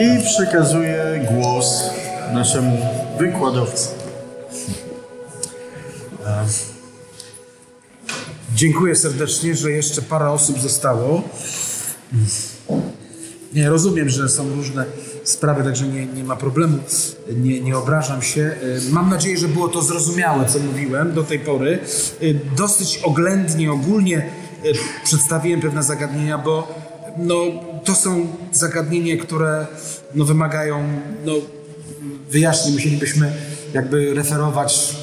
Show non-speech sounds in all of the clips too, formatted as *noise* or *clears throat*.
I przekazuję głos naszemu wykładowcy. Dziękuję serdecznie, że jeszcze parę osób zostało. Nie, rozumiem, że są różne sprawy, także nie, nie ma problemu. Nie, nie obrażam się. Y, Mam nadzieję, że było to zrozumiałe, co mówiłem do tej pory. Y, Dosyć oględnie, ogólnie przedstawiłem pewne zagadnienia, bo no, to są zagadnienia, które no, wymagają no, wyjaśnień. Musielibyśmy jakby referować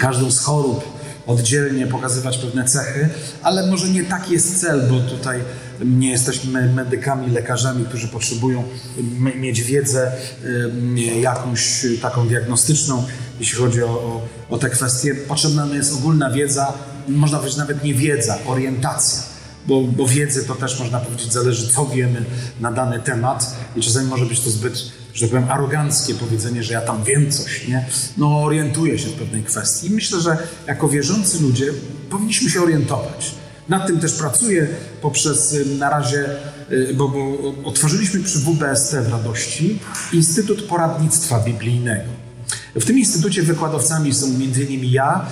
każdą z chorób oddzielnie, pokazywać pewne cechy, ale może nie taki jest cel, bo tutaj nie jesteśmy medykami, lekarzami, którzy potrzebują mieć wiedzę y, jakąś taką diagnostyczną, jeśli chodzi o, o, o te kwestie. Potrzebna nam jest ogólna wiedza, można powiedzieć nawet nie wiedza, orientacja bo, bo wiedzy to też można powiedzieć zależy, co wiemy na dany temat i czasami może być to zbyt, że tak powiem, aroganckie powiedzenie, że ja tam wiem coś, nie? No orientuję się w pewnej kwestii. I myślę, że jako wierzący ludzie powinniśmy się orientować. Nad tym też pracuję poprzez na razie, y, bo, bo otworzyliśmy przy WBST w Radości Instytut Poradnictwa Biblijnego. W tym instytucie wykładowcami są m.in. ja,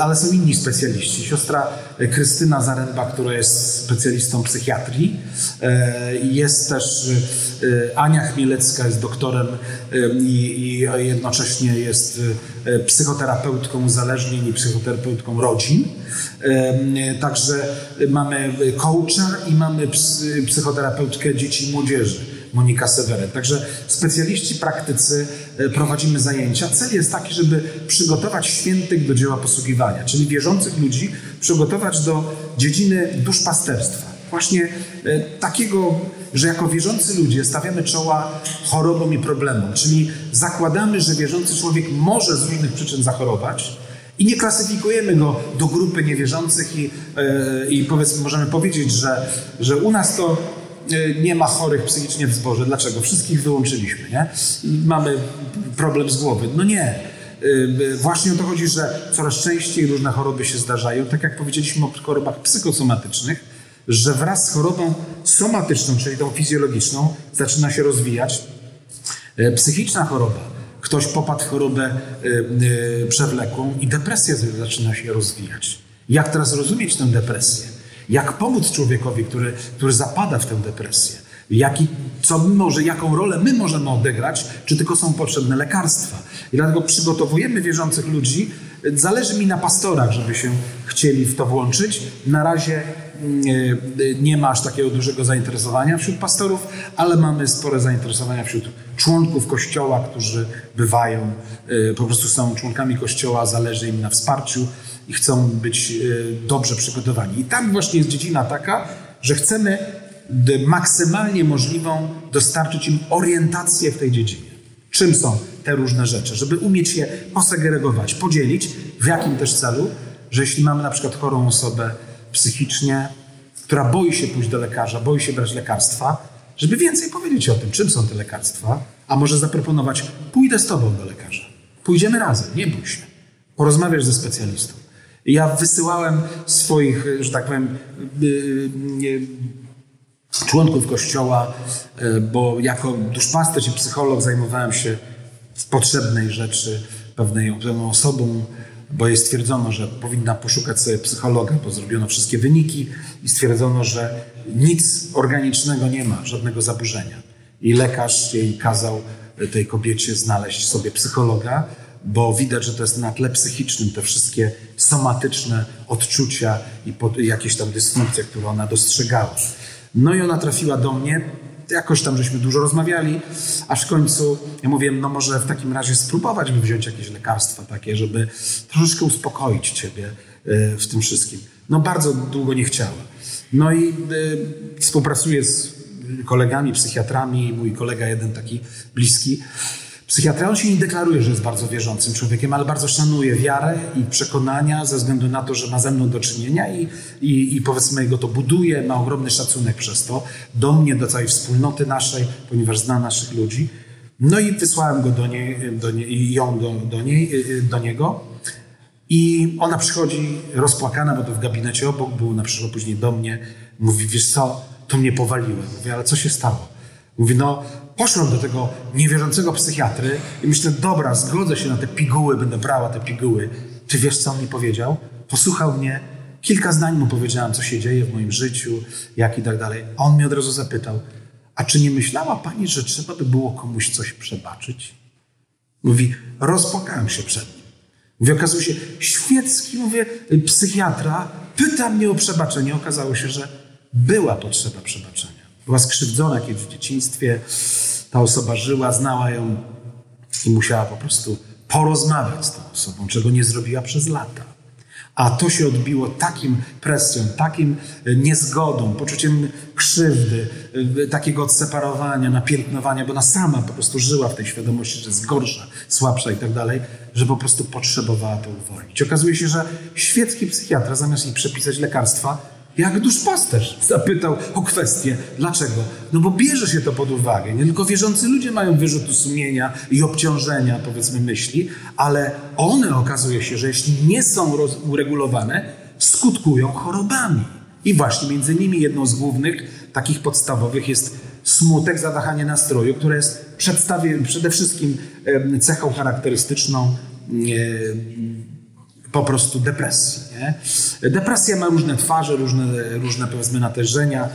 ale są inni specjaliści. Siostra Krystyna Zaręba, która jest specjalistą psychiatrii. E, Jest też y, Ania Chmielecka, jest doktorem y, i, jednocześnie jest psychoterapeutką uzależnień i psychoterapeutką rodzin. E, Także mamy coacha i mamy psy- psychoterapeutkę dzieci i młodzieży. Monika Seweryn. Także specjaliści, praktycy e, prowadzimy zajęcia. Cel jest taki, żeby przygotować świętych do dzieła posługiwania, czyli wierzących ludzi przygotować do dziedziny duszpasterstwa. Właśnie e, takiego, że jako wierzący ludzie stawiamy czoła chorobom i problemom, czyli zakładamy, że wierzący człowiek może z różnych przyczyn zachorować, i nie klasyfikujemy go do grupy niewierzących i, e, i powiedzmy, możemy powiedzieć, że, że u nas to nie ma chorych psychicznie w zborze. Dlaczego? Wszystkich wyłączyliśmy, nie? Mamy problem z głowy. No nie. E, Właśnie o to chodzi, że coraz częściej różne choroby się zdarzają. Tak jak powiedzieliśmy o chorobach psychosomatycznych, że wraz z chorobą somatyczną, czyli tą fizjologiczną, zaczyna się rozwijać psychiczna choroba. Ktoś popadł w chorobę y, y, przewlekłą i depresja zaczyna się rozwijać. Jak teraz rozumieć tę depresję? Jak pomóc człowiekowi, który, który zapada w tę depresję? Jaki, co może, jaką rolę my możemy odegrać, czy tylko są potrzebne lekarstwa? I dlatego przygotowujemy wierzących ludzi. Zależy mi na pastorach, żeby się chcieli w to włączyć. Na razie nie, nie ma aż takiego dużego zainteresowania wśród pastorów, ale mamy spore zainteresowania wśród członków kościoła, którzy bywają, y, po prostu są członkami kościoła, zależy im na wsparciu i chcą być y, dobrze przygotowani. I tam właśnie jest dziedzina taka, że chcemy maksymalnie możliwą dostarczyć im orientację w tej dziedzinie. Czym są te różne rzeczy, żeby umieć je posegregować, podzielić, w jakim też celu, że jeśli mamy na przykład chorą osobę psychicznie, która boi się pójść do lekarza, boi się brać lekarstwa, żeby więcej powiedzieć o tym, czym są te lekarstwa, a może zaproponować, pójdę z tobą do lekarza. Pójdziemy razem, nie bój się. Porozmawiasz ze specjalistą. Ja wysyłałem swoich, że tak powiem, yy, yy, członków kościoła, bo jako duszpasterz i psycholog zajmowałem się potrzebnej rzeczy pewnej, pewną osobą, bo jej stwierdzono, że powinna poszukać sobie psychologa, bo zrobiono wszystkie wyniki i stwierdzono, że nic organicznego nie ma, żadnego zaburzenia. I lekarz jej kazał tej kobiecie znaleźć sobie psychologa, bo widać, że to jest na tle psychicznym te wszystkie somatyczne odczucia i pod, jakieś tam dysfunkcje, które ona dostrzegała. No i ona trafiła do mnie, jakoś tam żeśmy dużo rozmawiali, aż w końcu ja mówiłem, no może w takim razie spróbować by wziąć jakieś lekarstwa takie, żeby troszeczkę uspokoić ciebie y, w tym wszystkim. No bardzo długo nie chciała. No i y, współpracuję z kolegami, psychiatrami, mój kolega jeden taki bliski, Psychiatra, on się nie deklaruje, że jest bardzo wierzącym człowiekiem, ale bardzo szanuje wiarę i przekonania ze względu na to, że ma ze mną do czynienia i, i, i powiedzmy go to buduje, ma ogromny szacunek przez to, do mnie, do całej wspólnoty naszej, ponieważ zna naszych ludzi. No i wysłałem go do niej, do niej ją do, do, niej, do niego. I ona przychodzi rozpłakana, bo to w gabinecie obok był, ona przyszła później do mnie, mówi, wiesz co, to mnie powaliło. Mówię, ale co się stało? Mówi, no poszłam do tego niewierzącego psychiatry i myślę, dobra, zgodzę się na te piguły, będę brała te piguły. Czy wiesz, co on mi powiedział? Posłuchał mnie, kilka zdań mu powiedziałam, co się dzieje w moim życiu, jak i tak dalej. A on mnie od razu zapytał, a czy nie myślała pani, że trzeba by było komuś coś przebaczyć? Mówi, rozpłakałem się przed nim. Mówi, okazuje się, świecki, mówię, psychiatra pyta mnie o przebaczenie. Okazało się, że była potrzeba przebaczenia. Była skrzywdzona kiedyś w dzieciństwie, ta osoba żyła, znała ją i musiała po prostu porozmawiać z tą osobą, czego nie zrobiła przez lata. A to się odbiło takim presją, takim e, niezgodą, poczuciem krzywdy, e, takiego odseparowania, napiętnowania, bo ona sama po prostu żyła w tej świadomości, że jest gorsza, słabsza i tak dalej, że po prostu potrzebowała to uwolnić. Okazuje się, że świecki psychiatra zamiast jej przepisać lekarstwa, jak duszpasterz zapytał o kwestię. Dlaczego? No bo bierze się to pod uwagę. Nie tylko wierzący ludzie mają wyrzuty sumienia i obciążenia, powiedzmy, myśli, ale one okazuje się, że jeśli nie są uregulowane, skutkują chorobami. I właśnie między innymi jedną z głównych, takich podstawowych jest smutek, zadachanie nastroju, które jest przede wszystkim cechą charakterystyczną po prostu depresji. Nie? Depresja ma różne twarze, różne, różne powiedzmy natężenia,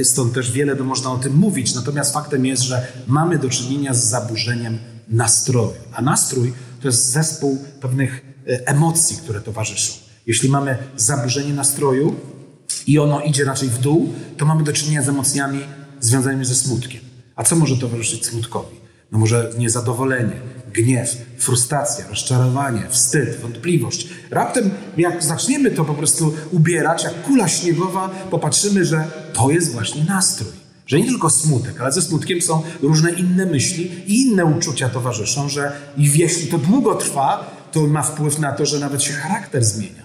e, stąd też wiele można o tym mówić. Natomiast faktem jest, że mamy do czynienia z zaburzeniem nastroju. A nastrój to jest zespół pewnych e, emocji, które towarzyszą. Jeśli mamy zaburzenie nastroju i ono idzie raczej w dół, to mamy do czynienia z emocjami związanymi ze smutkiem. A co może towarzyszyć smutkowi? No może niezadowolenie, gniew, frustracja, rozczarowanie, wstyd, wątpliwość. Raptem, jak zaczniemy to po prostu ubierać, jak kula śniegowa, popatrzymy, że to jest właśnie nastrój. Że nie tylko smutek, ale ze smutkiem są różne inne myśli i inne uczucia towarzyszą, że jeśli to długo trwa, to ma wpływ na to, że nawet się charakter zmienia.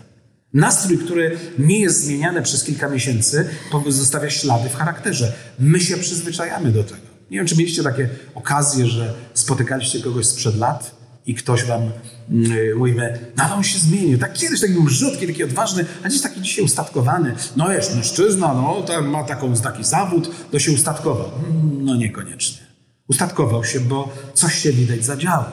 Nastrój, który nie jest zmieniany przez kilka miesięcy, zostawia ślady w charakterze. My się przyzwyczajamy do tego. Nie wiem, czy mieliście takie okazje, że spotykaliście kogoś sprzed lat i ktoś wam yy, mówimy, no on się zmienił. Tak kiedyś taki był taki odważny, a dziś taki dzisiaj ustatkowany. No jest mężczyzna, no tam ma taką, taki zawód, to się ustatkował. No niekoniecznie. Ustatkował się, bo coś się widać zadziało.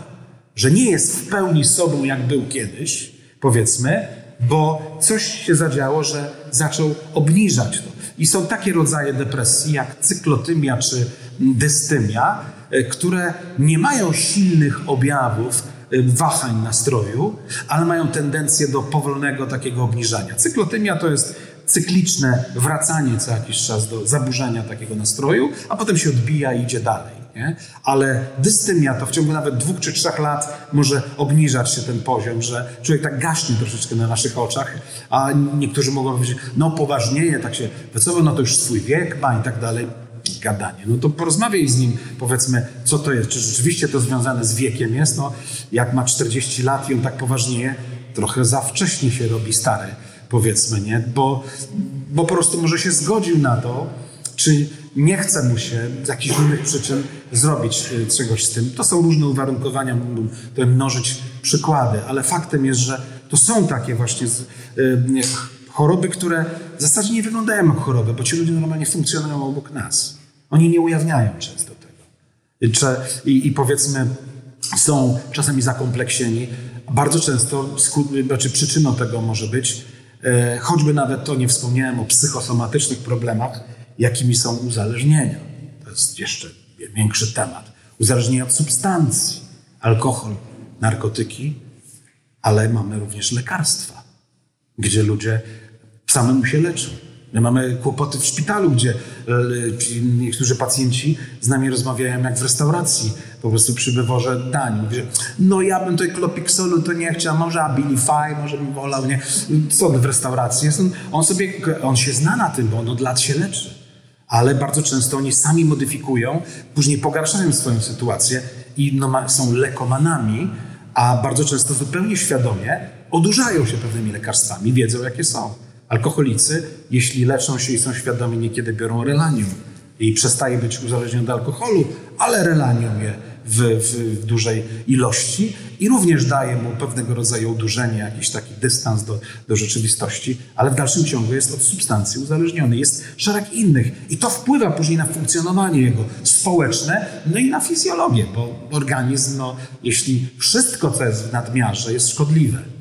Że nie jest w pełni sobą, jak był kiedyś, powiedzmy, bo coś się zadziało, że zaczął obniżać to. I są takie rodzaje depresji, jak cyklotymia czy dystymia, e, które nie mają silnych objawów e, wahań nastroju, ale mają tendencję do powolnego takiego obniżania. Cyklotymia to jest cykliczne wracanie co jakiś czas do zaburzenia takiego nastroju, a potem się odbija i idzie dalej. Nie? Ale dystymia to w ciągu nawet dwóch czy trzech lat może obniżać się ten poziom, że człowiek tak gaśnie troszeczkę na naszych oczach, a niektórzy mogą powiedzieć, no poważnieje, tak się wycofał, no to już swój wiek ma i tak dalej gadanie. No to porozmawiaj z nim, powiedzmy, co to jest. Czy rzeczywiście to związane z wiekiem jest? No, jak ma 40 lat i on tak poważnieje, trochę za wcześnie się robi stary, powiedzmy, nie? Bo, bo po prostu może się zgodził na to, czy nie chce mu się z jakichś innych przyczyn zrobić y, czegoś z tym. To są różne uwarunkowania, mógłbym tutaj mnożyć przykłady, ale faktem jest, że to są takie właśnie y, choroby, które w zasadzie nie wyglądają jak choroby, bo ci ludzie normalnie funkcjonują obok nas. Oni nie ujawniają często tego. I, i powiedzmy, są czasami zakompleksieni. Bardzo często znaczy przyczyną tego może być, e, choćby nawet to nie wspomniałem o psychosomatycznych problemach, jakimi są uzależnienia. To jest jeszcze większy temat. Uzależnienia od substancji, alkohol, narkotyki, ale mamy również lekarstwa, gdzie ludzie samemu się leczą. My mamy kłopoty w szpitalu, gdzie e, niektórzy pacjenci z nami rozmawiają jak w restauracji, po prostu przy wyworze dań. Mówi, no ja bym tutaj klopiksolu to nie chciał, może Abilify, może bym wolał, nie. Co w restauracji? On, on sobie, on się zna na tym, bo on od lat się leczy. Ale bardzo często oni sami modyfikują, później pogarszają swoją sytuację i no, są lekomanami, a bardzo często zupełnie świadomie odurzają się pewnymi lekarstwami, wiedzą jakie są. Alkoholicy, jeśli leczą się i są świadomi, niekiedy biorą relanium i przestaje być uzależniony od alkoholu, ale relanium je w, w, dużej ilości i również daje mu pewnego rodzaju udurzenie, jakiś taki dystans do, do rzeczywistości, ale w dalszym ciągu jest od substancji uzależniony. Jest szereg innych i to wpływa później na funkcjonowanie jego społeczne, no i na fizjologię, bo organizm, no, jeśli wszystko, co jest w nadmiarze, jest szkodliwe,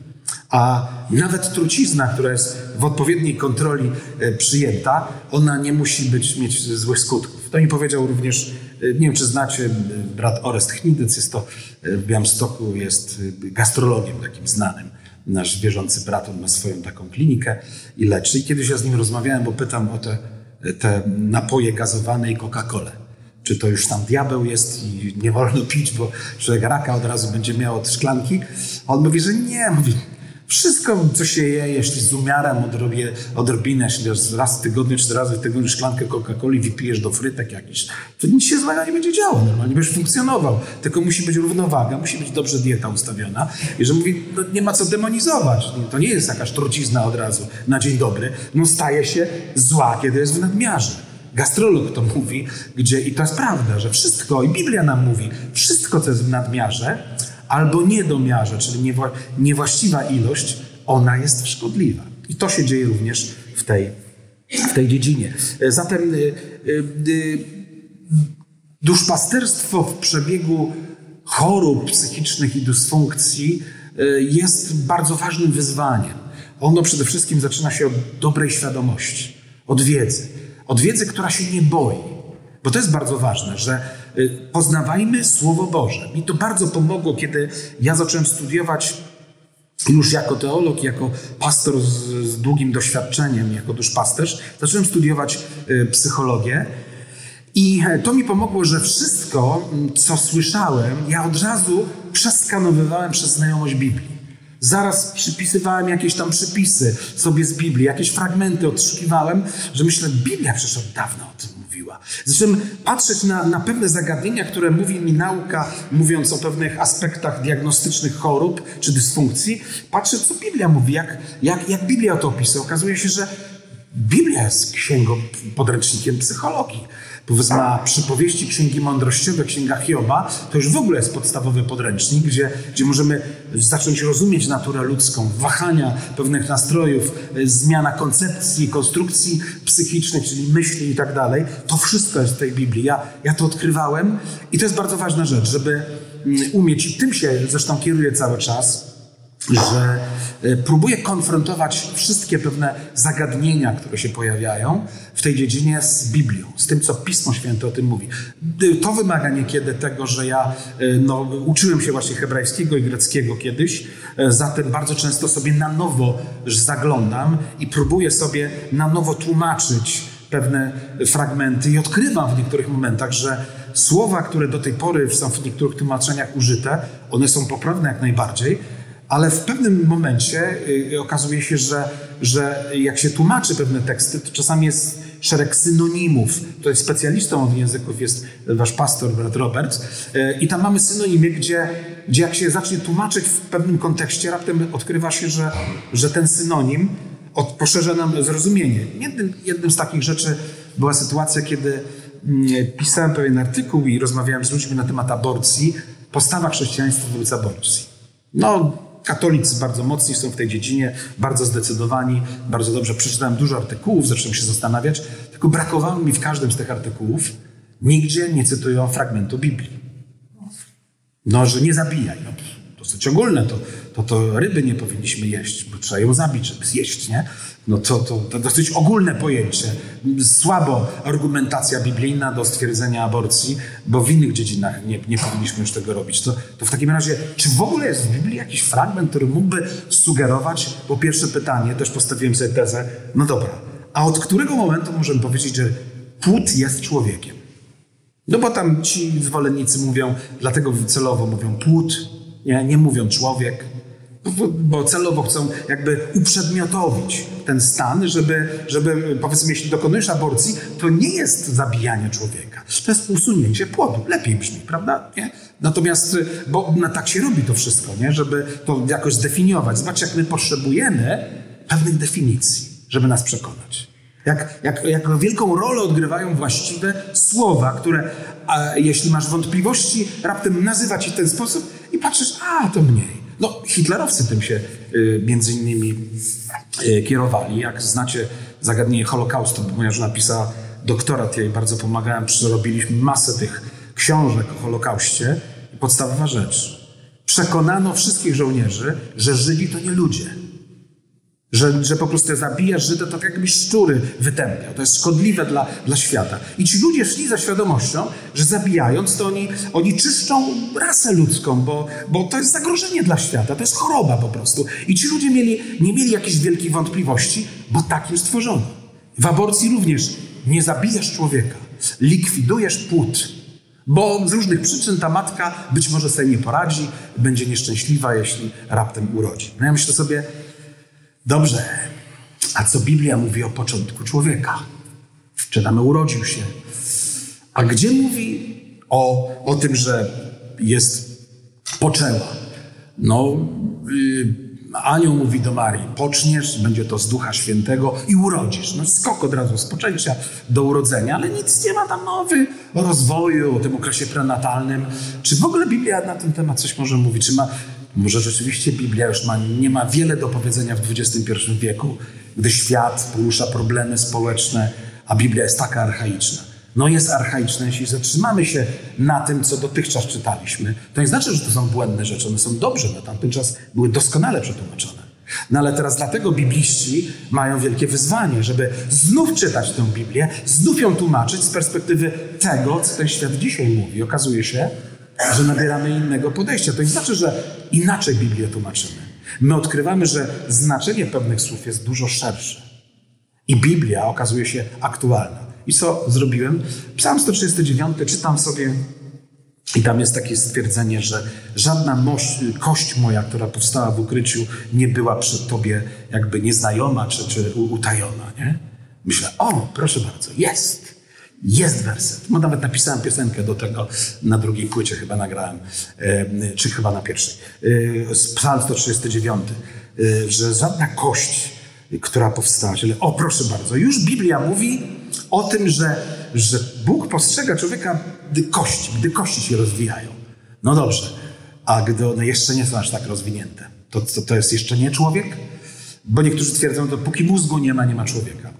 a nawet trucizna, która jest w odpowiedniej kontroli e, przyjęta, ona nie musi być, mieć złych skutków. To mi powiedział również, e, nie wiem czy znacie, e, brat Orest Chnidyc, jest to w Białymstoku, jest gastrologiem takim znanym. Nasz wierzący brat, on ma swoją taką klinikę i leczy. I kiedyś ja z nim rozmawiałem, bo pytam o te, te napoje gazowane i Coca-Colę czy to już tam diabeł jest i nie wolno pić, bo człowiek raka od razu będzie miał od szklanki. A on mówi, że nie, mówi, wszystko, co się je, jeśli z umiarem odrobię, odrobinę, jeśli raz w tygodniu, czy razy w tygodniu szklankę Coca-Coli wypijesz do frytek jakiś, to nic się złego nie będzie działo, normalnie będziesz funkcjonował. Tylko musi być równowaga, musi być dobrze dieta ustawiona. I że mówi, no nie ma co demonizować. To nie jest jakaś trucizna od razu na dzień dobry. No staje się zła, kiedy jest w nadmiarze. Gastrolog to mówi, gdzie, i to jest prawda, że wszystko, i Biblia nam mówi, wszystko, co jest w nadmiarze, albo niedomiarze, czyli niewłaściwa ilość, ona jest szkodliwa. I to się dzieje również w tej, w tej dziedzinie. Zatem y, y, duszpasterstwo w przebiegu chorób psychicznych i dysfunkcji jest bardzo ważnym wyzwaniem. Ono przede wszystkim zaczyna się od dobrej świadomości, od wiedzy. Od wiedzy, która się nie boi. Bo to jest bardzo ważne, że poznawajmy Słowo Boże. Mi to bardzo pomogło, kiedy ja zacząłem studiować już jako teolog, jako pastor z, z długim doświadczeniem, jako duszpasterz, zacząłem studiować y, psychologię. I e, to mi pomogło, że wszystko, co słyszałem, ja od razu przeskanowywałem przez znajomość Biblii. Zaraz przypisywałem jakieś tam przypisy sobie z Biblii, jakieś fragmenty odszukiwałem, że myślę, Biblia przecież od dawna o tym mówiła. Zresztą patrzeć na, na pewne zagadnienia, które mówi mi nauka, mówiąc o pewnych aspektach diagnostycznych chorób czy dysfunkcji, patrzę, co Biblia mówi, jak, jak, jak Biblia to opisuje. Okazuje się, że Biblia jest księgą, podręcznikiem psychologii. Wezma przypowieści Księgi Mądrościowe, Księga Hioba, to już w ogóle jest podstawowy podręcznik, gdzie, gdzie możemy zacząć rozumieć naturę ludzką, wahania pewnych nastrojów, zmiana koncepcji, konstrukcji psychicznych, czyli myśli i tak dalej. To wszystko jest w tej Biblii. Ja, ja to odkrywałem i to jest bardzo ważna rzecz, żeby mm, umieć, i tym się zresztą kieruję cały czas, że e, próbuję konfrontować wszystkie pewne zagadnienia, które się pojawiają w tej dziedzinie z Biblią, z tym, co Pismo Święte o tym mówi. To wymaga niekiedy tego, że ja e, no, uczyłem się właśnie hebrajskiego i greckiego kiedyś, e, zatem bardzo często sobie na nowo zaglądam i próbuję sobie na nowo tłumaczyć pewne fragmenty i odkrywam w niektórych momentach, że słowa, które do tej pory są w niektórych tłumaczeniach użyte, one są poprawne jak najbardziej, ale w pewnym momencie y, okazuje się, że, że jak się tłumaczy pewne teksty, to czasami jest szereg synonimów. Tutaj specjalistą od języków jest wasz pastor, brat Robert. Y, I tam mamy synonimy, gdzie, gdzie jak się zacznie tłumaczyć w pewnym kontekście, raptem odkrywa się, że, że ten synonim od, poszerza nam zrozumienie. Jednym, jednym z takich rzeczy była sytuacja, kiedy mm, pisałem pewien artykuł i rozmawiałem z ludźmi na temat aborcji, postawa chrześcijaństwa wobec aborcji. No, Katolicy bardzo mocni są w tej dziedzinie, bardzo zdecydowani, bardzo dobrze przeczytałem dużo artykułów, zacząłem się zastanawiać, tylko brakowało mi w każdym z tych artykułów, nigdzie nie cytują fragmentu Biblii. No, że nie zabijaj. No, dosyć ogólne, to, to, to ryby nie powinniśmy jeść, bo trzeba ją zabić, żeby zjeść, nie? No to, to, to dosyć ogólne pojęcie. Słabo argumentacja biblijna do stwierdzenia aborcji, bo w innych dziedzinach nie, nie powinniśmy już tego robić. To, to w takim razie, czy w ogóle jest w Biblii jakiś fragment, który mógłby sugerować, po pierwsze pytanie, też postawiłem sobie tezę, no dobra, a od którego momentu możemy powiedzieć, że płód jest człowiekiem? No bo tam ci zwolennicy mówią, dlatego celowo mówią płód, nie, nie mówią człowiek, bo celowo chcą jakby uprzedmiotowić ten stan, żeby, żeby powiedzmy, jeśli dokonujesz aborcji, to nie jest zabijanie człowieka. To jest usunięcie płodu. Lepiej brzmi, prawda? Nie? Natomiast, bo no, tak się robi to wszystko, nie? żeby to jakoś zdefiniować. Zobacz, jak my potrzebujemy pewnych definicji, żeby nas przekonać. Jak, jak, jak wielką rolę odgrywają właściwe słowa, które jeśli masz wątpliwości, raptem nazywa ci w ten sposób i patrzysz, a to mniej. No, hitlerowcy tym się y, między innymi y, kierowali. Jak znacie zagadnienie Holokaustu, bo moja żona pisała doktorat, ja jej bardzo pomagałem, przerobiliśmy masę tych książek o Holokauście. Podstawowa rzecz. Przekonano wszystkich żołnierzy, że Żydzi to nie ludzie. Że, że po prostu zabijasz Żyda, to tak jakby szczury wytępiał. To jest szkodliwe dla, dla świata. I ci ludzie szli za świadomością, że zabijając, to oni, oni czyszczą rasę ludzką, bo, bo to jest zagrożenie dla świata, to jest choroba po prostu. I ci ludzie mieli, nie mieli jakichś wielkich wątpliwości, bo takim stworzono. W aborcji również nie zabijasz człowieka, likwidujesz płód. Bo z różnych przyczyn ta matka być może sobie nie poradzi, będzie nieszczęśliwa, jeśli raptem urodzi. No ja myślę sobie, Dobrze, a co Biblia mówi o początku człowieka? Czytamy, urodził się. A gdzie mówi o, o tym, że jest poczęła? No, yy, anioł mówi do Marii, poczniesz, będzie to z Ducha Świętego i urodzisz. No skok od razu z poczęcia do urodzenia, ale nic nie ma tam mowy o rozwoju, o tym okresie prenatalnym. Czy w ogóle Biblia na ten temat coś może mówić? Czy ma może rzeczywiście Biblia już ma, nie ma wiele do powiedzenia w XXI wieku, gdy świat porusza problemy społeczne, a Biblia jest taka archaiczna. No jest archaiczna, jeśli zatrzymamy się na tym, co dotychczas czytaliśmy. To nie znaczy, że to są błędne rzeczy, one są dobrze, na tamten czas były doskonale przetłumaczone. No ale teraz dlatego bibliści mają wielkie wyzwanie, żeby znów czytać tę Biblię, znów ją tłumaczyć z perspektywy tego, co ten świat dzisiaj mówi. Okazuje się, że nabieramy innego podejścia. To nie znaczy, że inaczej Biblię tłumaczymy. My odkrywamy, że znaczenie pewnych słów jest dużo szersze. I Biblia okazuje się aktualna. I co zrobiłem? Psalm 139 czytam sobie i tam jest takie stwierdzenie, że żadna mość, kość moja, która powstała w ukryciu, nie była przed Tobie jakby nieznajoma czy, czy utajona. Nie? Myślę, o, proszę bardzo, jest. Jest werset. No nawet napisałem piosenkę do tego, na drugiej płycie chyba nagrałem, czy chyba na pierwszej. Z Psalm 139, że żadna kość, która powstała, czyli o proszę bardzo, już Biblia mówi o tym, że, że Bóg postrzega człowieka, gdy kości, gdy kości się rozwijają. No dobrze, a gdy one jeszcze nie są aż tak rozwinięte, to, to, to jest jeszcze nie człowiek? Bo niektórzy twierdzą, że póki mózgu nie ma, nie ma człowieka.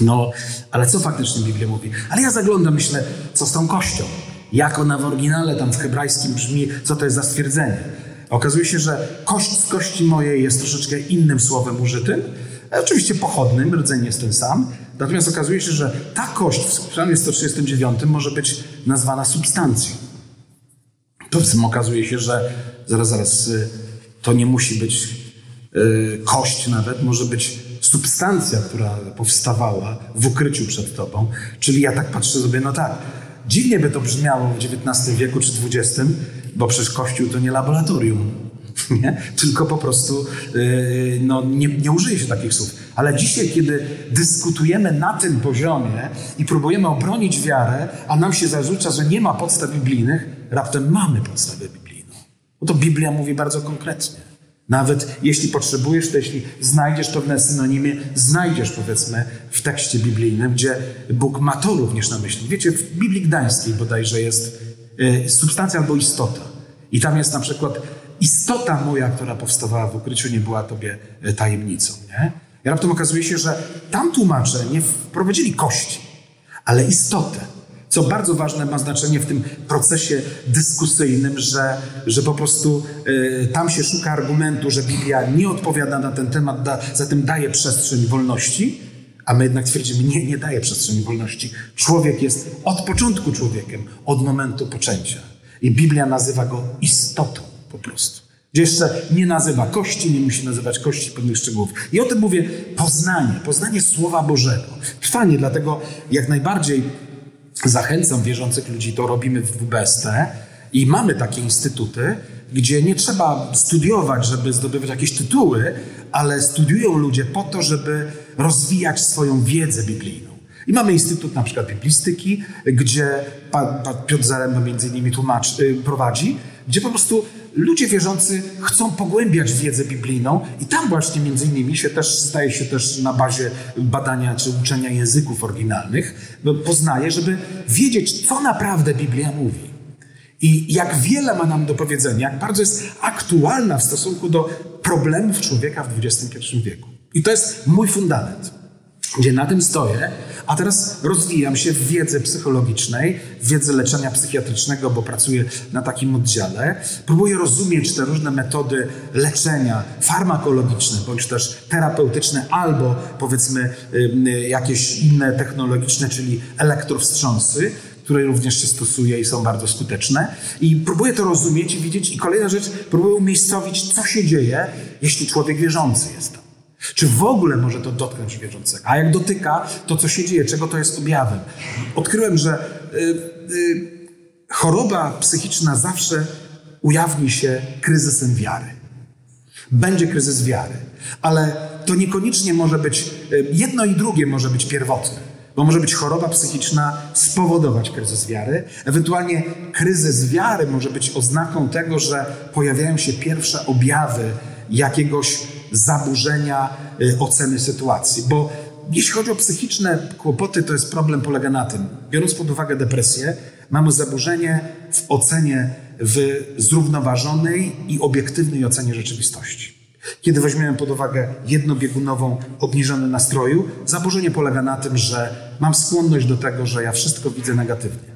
No, ale co faktycznie Biblia mówi? Ale ja zaglądam, myślę, co z tą kością? Jak ona w oryginale tam w hebrajskim brzmi, co to jest za stwierdzenie? Okazuje się, że kość z kości mojej jest troszeczkę innym słowem użytym, oczywiście pochodnym, rdzeń jest ten sam, natomiast okazuje się, że ta kość w psalmie 139 może być nazwana substancją. Tymczasem okazuje się, że zaraz, zaraz, y, to nie musi być y, kość nawet, może być substancja, która powstawała w ukryciu przed tobą. Czyli ja tak patrzę sobie, no tak, dziwnie by to brzmiało w XIX wieku czy XX, bo przecież Kościół to nie laboratorium, *laughs* nie? tylko po prostu yy, no, nie, nie użyje się takich słów. Ale dzisiaj, kiedy dyskutujemy na tym poziomie i próbujemy obronić wiarę, a nam się zarzuca, że nie ma podstaw biblijnych, raptem mamy podstawę biblijną. Bo to Biblia mówi bardzo konkretnie. Nawet jeśli potrzebujesz, to jeśli znajdziesz pewne synonimy, znajdziesz powiedzmy w tekście biblijnym, gdzie Bóg ma to również na myśli. Wiecie, w Biblii Gdańskiej bodajże jest y, substancja albo istota. I tam jest na przykład istota moja, która powstawała w ukryciu, nie była tobie y, tajemnicą. Nie? I raptem okazuje się, że tam tłumacze nie wprowadzili kości, ale istotę co bardzo ważne ma znaczenie w tym procesie dyskusyjnym, że, że po prostu y, tam się szuka argumentu, że Biblia nie odpowiada na ten temat, da, zatem daje przestrzeń wolności, a my jednak twierdzimy, nie, nie daje przestrzeni wolności. Człowiek jest od początku człowiekiem, od momentu poczęcia. I Biblia nazywa go istotą po prostu. Gdzie jeszcze nie nazywa kości, nie musi nazywać kości pewnych szczegółów. I o tym mówię poznanie, poznanie Słowa Bożego. Trwanie, dlatego jak najbardziej zachęcam wierzących ludzi, to robimy w WBST i mamy takie instytuty, gdzie nie trzeba studiować, żeby zdobywać jakieś tytuły, ale studiują ludzie po to, żeby rozwijać swoją wiedzę biblijną. I mamy Instytut na przykład Biblistyki, gdzie pan, pan Piotr Zaremba między innymi tłumacz, y, prowadzi, gdzie po prostu ludzie wierzący chcą pogłębiać wiedzę biblijną i tam właśnie między innymi się też, staje się też na bazie badania czy uczenia języków oryginalnych, poznaje, żeby wiedzieć, co naprawdę Biblia mówi. I jak wiele ma nam do powiedzenia, jak bardzo jest aktualna w stosunku do problemów człowieka w XXI wieku. I to jest mój fundament, gdzie na tym stoję, a teraz rozwijam się w wiedzy psychologicznej, w wiedzy leczenia psychiatrycznego, bo pracuję na takim oddziale. Próbuję rozumieć te różne metody leczenia farmakologiczne, bądź też terapeutyczne, albo powiedzmy jakieś inne technologiczne, czyli elektrowstrząsy, które również się stosuje i są bardzo skuteczne. I próbuję to rozumieć i widzieć. I kolejna rzecz, próbuję umiejscowić, co się dzieje, jeśli człowiek wierzący jest. Czy w ogóle może to dotknąć wierzącego? A jak dotyka, to co się dzieje? Czego to jest objawem? Odkryłem, że y, y, choroba psychiczna zawsze ujawni się kryzysem wiary. Będzie kryzys wiary, ale to niekoniecznie może być, y, jedno i drugie może być pierwotne. Bo może być choroba psychiczna spowodować kryzys wiary. Ewentualnie kryzys wiary może być oznaką tego, że pojawiają się pierwsze objawy jakiegoś zaburzenia y, oceny sytuacji. Bo jeśli chodzi o psychiczne kłopoty, to jest problem polega na tym. Biorąc pod uwagę depresję, mamy zaburzenie w ocenie w zrównoważonej i obiektywnej ocenie rzeczywistości. Kiedy weźmiemy pod uwagę jednobiegunową obniżoną nastroju, zaburzenie polega na tym, że mam skłonność do tego, że ja wszystko widzę negatywnie.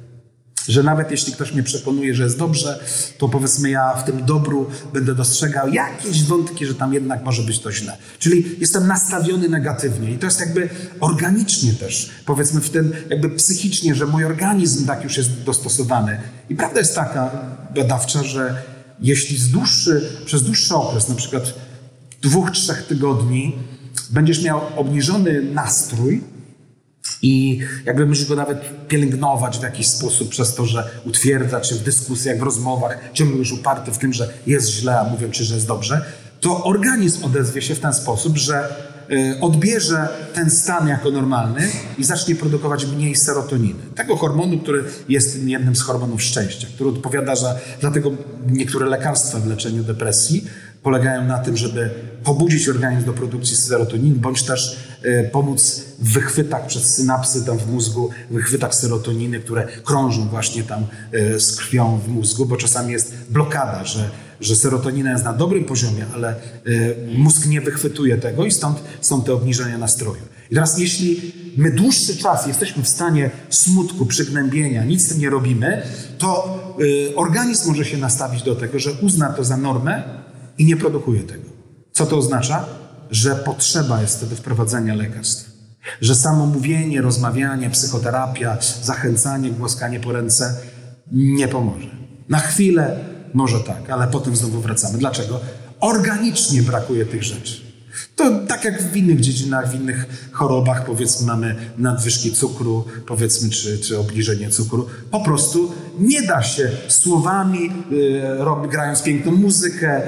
Że nawet jeśli ktoś mnie przekonuje, że jest dobrze, to powiedzmy ja w tym dobru będę dostrzegał jakieś wątki, że tam jednak może być to źle. Czyli jestem nastawiony negatywnie i to jest jakby organicznie też, powiedzmy w tym jakby psychicznie, że mój organizm tak już jest dostosowany. I prawda jest taka badawcza, że jeśli z dłuższy, przez dłuższy okres, na przykład dwóch, trzech tygodni będziesz miał obniżony nastrój i jakby musisz go nawet pielęgnować w jakiś sposób przez to, że utwierdza cię w dyskusjach, w rozmowach, ciągle już uparty w tym, że jest źle, a mówią ci, że jest dobrze, to organizm odezwie się w ten sposób, że y, odbierze ten stan jako normalny i zacznie produkować mniej serotoniny. Tego hormonu, który jest jednym z hormonów szczęścia, który odpowiada za, dlatego niektóre lekarstwa w leczeniu depresji polegają na tym, żeby pobudzić organizm do produkcji serotoniny, bądź też e, pomóc w wychwytach przez synapsy tam w mózgu, wychwytach serotoniny, które krążą właśnie tam e, z krwią w mózgu, bo czasami jest blokada, że, że serotonina jest na dobrym poziomie, ale e, mózg nie wychwytuje tego i stąd są te obniżenia nastroju. I teraz jeśli my dłuższy czas jesteśmy w stanie smutku, przygnębienia, nic z tym nie robimy, to organizm może się nastawić do tego, że uzna to za normę i nie produkuje tego. Co to oznacza? Że potrzeba jest wtedy wprowadzenia lekarstw. Że samo mówienie, rozmawianie, psychoterapia, zachęcanie, głaskanie po ręce nie pomoże. Na chwilę może tak, ale potem znowu wracamy. Dlaczego? Organicznie brakuje tych rzeczy. To tak jak w innych dziedzinach, w innych chorobach, powiedzmy, mamy nadwyżki cukru, powiedzmy, czy, czy obniżenie cukru. Po prostu nie da się słowami, yy, grając piękną muzykę,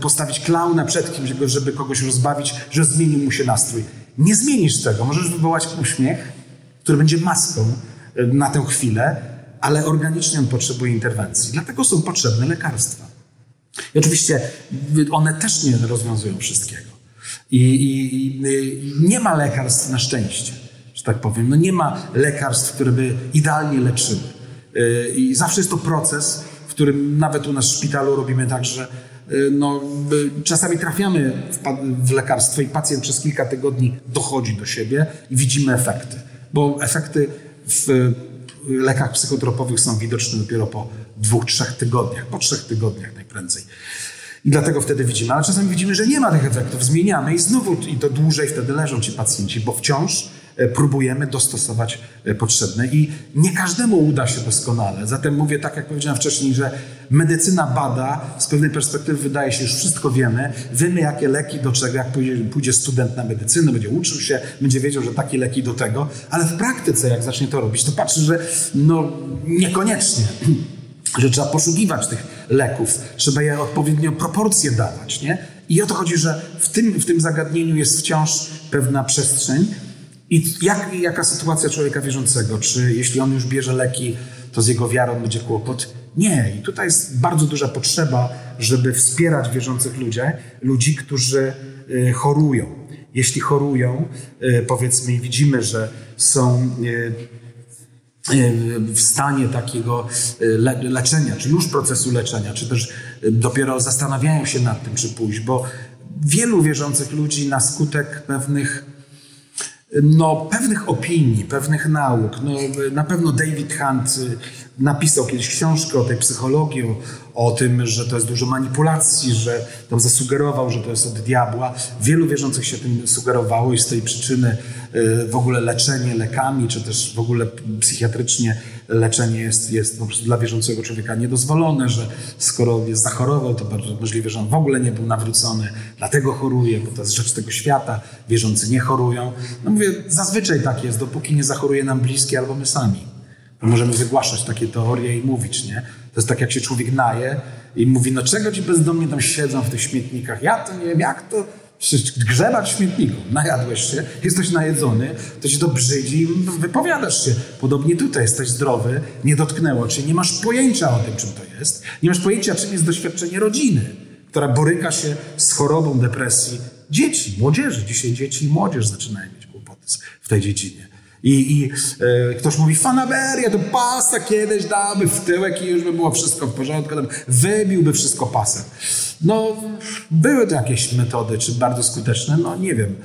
postawić klauna przed kimś, żeby kogoś rozbawić, że zmienił mu się nastrój. Nie zmienisz tego. Możesz wywołać uśmiech, który będzie maską yy, na tę chwilę, ale organicznie on potrzebuje interwencji. Dlatego są potrzebne lekarstwa. I oczywiście one też nie rozwiązują wszystkiego. I, i, I, nie ma lekarstw na szczęście, że tak powiem. No nie ma lekarstw, które by idealnie leczyły. Y, I zawsze jest to proces, w którym nawet u nas w szpitalu robimy tak, że y, no, czasami trafiamy w, w lekarstwo i pacjent przez kilka tygodni dochodzi do siebie i widzimy efekty. Bo efekty w lekach psychotropowych są widoczne dopiero po dwóch, trzech tygodniach, po trzech tygodniach najprędzej. I dlatego wtedy widzimy, ale czasami widzimy, że nie ma tych efektów. Zmieniamy i znowu i to dłużej wtedy leżą ci pacjenci, bo wciąż e, próbujemy dostosować e, potrzebne i nie każdemu uda się doskonale. Zatem mówię tak, jak powiedziałem wcześniej, że medycyna bada, z pewnej perspektywy wydaje się, że już wszystko wiemy, wiemy jakie leki do czego, jak pójdzie, pójdzie student na medycynę, będzie uczył się, będzie wiedział, że takie leki do tego, ale w praktyce jak zacznie to robić, to patrzy, że no niekoniecznie *clears throat* że trzeba poszukiwać tych leków, trzeba je odpowiednio proporcje dawać, nie? I o to chodzi, że w tym, w tym zagadnieniu jest wciąż pewna przestrzeń. I jak, jaka sytuacja człowieka wierzącego? Czy jeśli on już bierze leki, to z jego wiarą będzie kłopot? Nie. I tutaj jest bardzo duża potrzeba, żeby wspierać wierzących ludzi, ludzi, którzy y, chorują. Jeśli chorują, y, powiedzmy, widzimy, że są y, w stanie takiego le leczenia, czy już procesu leczenia, czy też dopiero zastanawiają się nad tym, czy pójść, bo wielu wierzących ludzi na skutek pewnych no, pewnych opinii, pewnych nauk. No, na pewno David Hunt y, napisał kiedyś książkę o tej psychologii, o tym, że to jest dużo manipulacji, że tam zasugerował, że to jest od diabła. Wielu wierzących się tym sugerowało i z tej przyczyny y, w ogóle leczenie lekami, czy też w ogóle psychiatrycznie leczenie jest, jest po prostu dla wierzącego człowieka niedozwolone, że skoro jest zachorował, to bardzo możliwe, że on w ogóle nie był nawrócony, dlatego choruje, bo to jest rzecz tego świata, wierzący nie chorują. No mówię, zazwyczaj tak jest, dopóki nie zachoruje nam bliski albo my sami. Możemy wygłaszać takie teorie i mówić, nie? To jest tak, jak się człowiek naje i mówi, no czego ci bezdomni tam siedzą w tych śmietnikach? Ja to nie wiem, jak to grzebać w śmietniku. Najadłeś się, jesteś najedzony, to ci to brzydzi i wypowiadasz się. Podobnie tutaj jesteś zdrowy, nie dotknęło cię, nie masz pojęcia o tym, czym to jest. Nie masz pojęcia, czym jest doświadczenie rodziny, która boryka się z chorobą depresji dzieci, młodzieży. Dzisiaj dzieci i młodzież zaczynają mieć kłopoty w tej dziedzinie. I, i e, ktoś mówi, fanaberia, to pasa kiedyś dałby w tyłek i już by było wszystko w porządku, tam wybiłby wszystko pasem. No, były to jakieś metody, czy bardzo skuteczne, no nie wiem.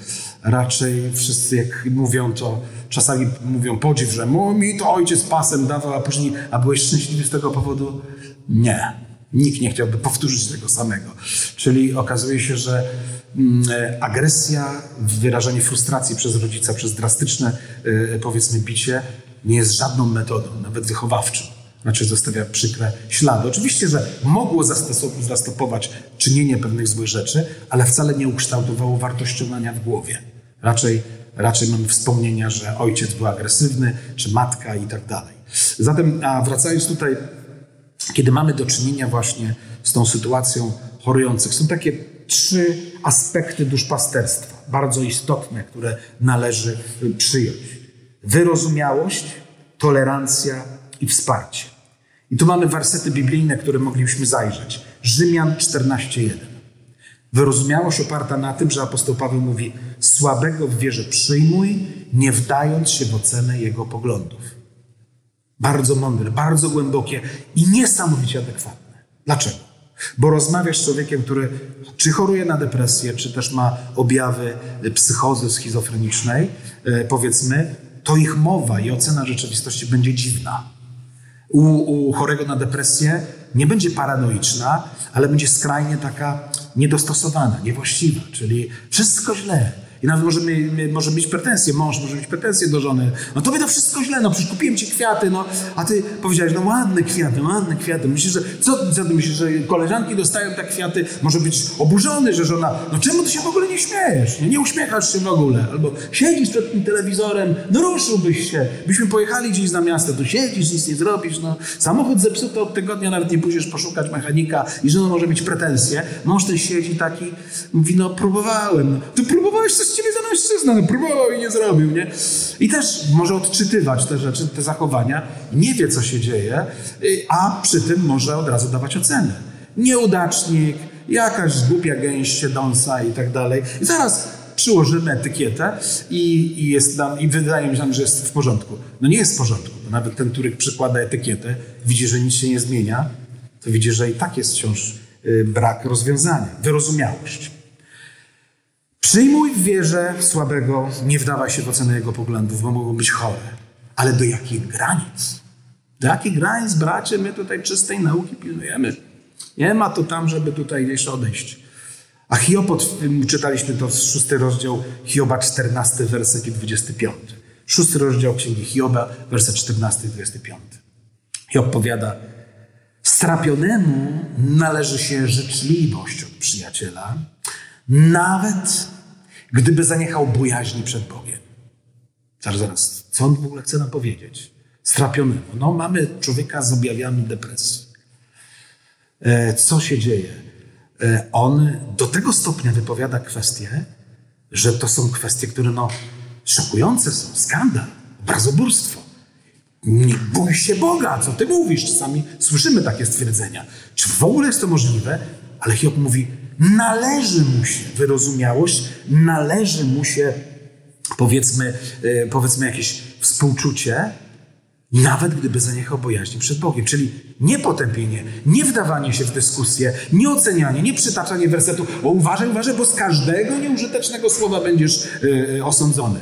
Raczej wszyscy jak mówią to, czasami mówią podziw, że mi to ojciec pasem dawał, a później, a byłeś szczęśliwy z tego powodu? Nie. Nikt nie chciałby powtórzyć tego samego. Czyli okazuje się, że mm, agresja, wyrażanie frustracji przez rodzica, przez drastyczne, e, powiedzmy, bicie, nie jest żadną metodą, nawet wychowawczą. Znaczy zostawia przykre ślady. Oczywiście, że mogło zastopować czynienie pewnych złych rzeczy, ale wcale nie ukształtowało wartościowania w głowie. Raczej, raczej mamy wspomnienia, że ojciec był agresywny, czy matka i tak dalej. Zatem, a wracając tutaj kiedy mamy do czynienia właśnie z tą sytuacją chorujących, są takie trzy aspekty duszpasterstwa, bardzo istotne, które należy przyjąć: wyrozumiałość, tolerancja i wsparcie. I tu mamy wersety biblijne, które moglibyśmy zajrzeć. Rzymian 14:1. Wyrozumiałość oparta na tym, że apostoł Paweł mówi: Słabego w wierze przyjmuj, nie wdając się w ocenę jego poglądów. Bardzo mądre, bardzo głębokie i niesamowicie adekwatne. Dlaczego? Bo rozmawiasz z człowiekiem, który czy choruje na depresję, czy też ma objawy psychozy schizofrenicznej, e, powiedzmy, to ich mowa i ocena rzeczywistości będzie dziwna. U, u chorego na depresję nie będzie paranoiczna, ale będzie skrajnie taka niedostosowana, niewłaściwa, czyli wszystko źle. I nawet może, może mieć pretensje, mąż może mieć pretensje do żony. No tobie to wszystko źle, no przecież kupiłem ci kwiaty, no. A ty powiedziałeś, no ładne kwiaty, ładne kwiaty. Myślisz, że, co, co ty myślisz, że koleżanki dostają te kwiaty? Może być oburzony, że żona, no czemu ty się w ogóle nie śmiejesz? Nie, nie uśmiechasz się w ogóle. Albo siedzisz przed tym telewizorem, no ruszyłbyś się. Byśmy pojechali gdzieś na miasto, tu siedzisz, nic nie zrobisz, no. Samochód zepsuty od tygodnia, nawet nie pójdziesz poszukać mechanika i żona może mieć pretensje. Mąż ten siedzi taki, mówi, no próbowałem. Ty próbowałeś coś ciebie za mężczyzna, no próbował i nie zrobił, nie? I też może odczytywać te rzeczy, te zachowania, nie wie, co się dzieje, y, a przy tym może od razu dawać ocenę. Nieudacznik, jakaś głupia gęś się dąsa i tak dalej. I zaraz przyłożymy etykietę i, i, jest nam, i wydaje mi się, że jest w porządku. No nie jest w porządku, bo nawet ten, który przykłada etykietę, widzi, że nic się nie zmienia, to widzi, że i tak jest wciąż y, brak rozwiązania, wyrozumiałość. Przyjmuj w wierze słabego, nie wdawaj się w ocenę jego poglądów, bo mogą być chore. Ale do jakich granic? Do jakich granic, bracie, my tutaj czystej nauki pilnujemy? Nie ma to tam, żeby tutaj gdzieś odejść. A Hiob, czytaliśmy to szósty rozdział Hioba, 14, werset i 25. Szósty rozdział Księgi Hioba, werset 14 i 25. Hiob powiada, strapionemu należy się życzliwość od przyjaciela, nawet gdyby zaniechał bojaźni przed Bogiem. Zaraz, zaraz, co on w ogóle chce nam powiedzieć? Strapionemu. No, mamy człowieka z objawami depresji. E, co się dzieje? E, on do tego stopnia wypowiada kwestie, że to są kwestie, które no, szokujące są. Skandal, obrazoburstwo. nie bój się Boga, co ty mówisz? Czasami słyszymy takie stwierdzenia. Czy w ogóle jest to możliwe? Ale Hiob mówi, należy mu się wyrozumiałość, należy mu się powiedzmy, e, powiedzmy jakieś współczucie, nawet gdyby zaniechał bojaźni przed Bogiem. Czyli nie potępienie, nie wdawanie się w dyskusję, nie ocenianie, nie przytaczanie wersetu, o uważaj, uważaj, bo z każdego nieużytecznego słowa będziesz yy, osądzony.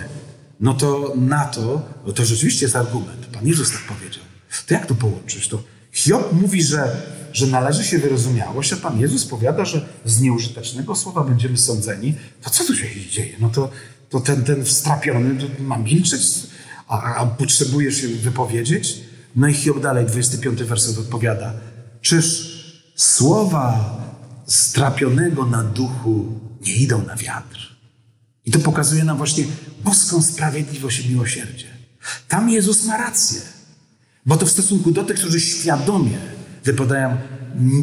No to na to, no to rzeczywiście jest argument. Pan Jezus tak powiedział. To jak to połączyć? To Hiob mówi, że, że należy się wyrozumiałość, a Pan Jezus powiada, że z nieużytecznego słowa będziemy sądzeni. To co tu się dzieje? No to, to ten, ten wstrapiony ma milczeć, a, a potrzebuje się wypowiedzieć? No i Hiob dalej, 25 werset odpowiada. Czyż słowa strapionego na duchu nie idą na wiatr? I to pokazuje nam właśnie boską sprawiedliwość i miłosierdzie. Tam Jezus ma rację. Bo to w stosunku do tych, którzy świadomie wypowiadają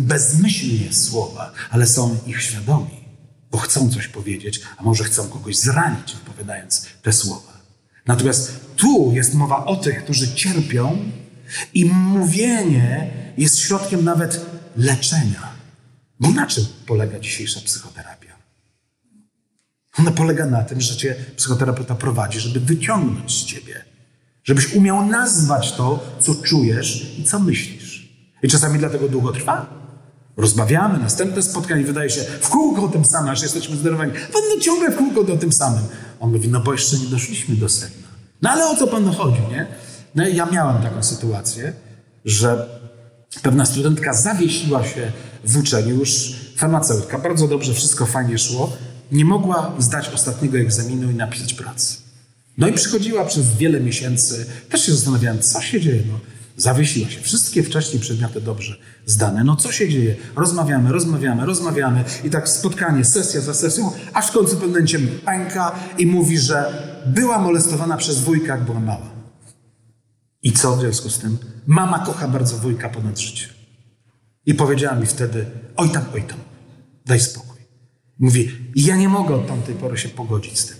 bezmyślnie słowa, ale są ich świadomi, bo chcą coś powiedzieć, a może chcą kogoś zranić, wypowiadając te słowa. Natomiast tu jest mowa o tych, którzy cierpią i mówienie jest środkiem nawet leczenia. Bo na czym polega dzisiejsza psychoterapia? Ona polega na tym, że cię psychoterapeuta prowadzi, żeby wyciągnąć z ciebie, żebyś umiał nazwać to, co czujesz i co myślisz. I czasami dlatego długo trwa. Rozmawiamy, następne spotkanie wydaje się w kółko o tym samym, aż jesteśmy zdenerwowani. Pan no ciągle w kółko o tym samym. On mówi, no bo jeszcze nie doszliśmy do sedna. No ale o co panu chodzi, nie? No ja miałem taką sytuację, że pewna studentka zawiesiła się w uczeniu, już farmaceutka, bardzo dobrze, wszystko fajnie szło, nie mogła zdać ostatniego egzaminu i napisać pracy. No i przychodziła przez wiele miesięcy, też się zastanawiałem, co się dzieje. No, zawiesiła się. Wszystkie wcześniej przedmioty dobrze zdane. No co się dzieje? Rozmawiamy, rozmawiamy, rozmawiamy i tak spotkanie, sesja za sesją, aż w końcu pewnym momencie pęka i mówi, że była molestowana przez wujka, jak była mała. I co w związku z tym? Mama kocha bardzo wujka ponad życie. I powiedziała mi wtedy, oj tam, oj tam, daj spokój. Mówi, ja nie mogę od tamtej pory się pogodzić z tym,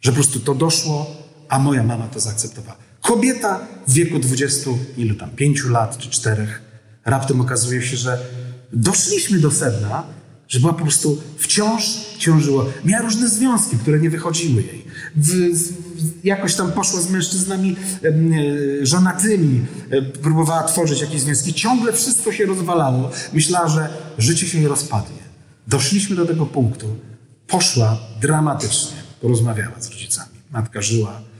że po prostu to doszło, a moja mama to zaakceptowała. Kobieta w wieku 20, ilu tam, 5 lat czy 4, raptem okazuje się, że doszliśmy do sedna, że była po prostu wciąż ciążyła. Miała różne związki, które nie wychodziły jej. W, w, jakoś tam poszła z mężczyznami e, żonatymi, e, próbowała tworzyć jakieś związki. Ciągle wszystko się rozwalało. Myślała, że życie się jej rozpadnie. Doszliśmy do tego punktu. Poszła dramatycznie, porozmawiała z rodzicami. Matka żyła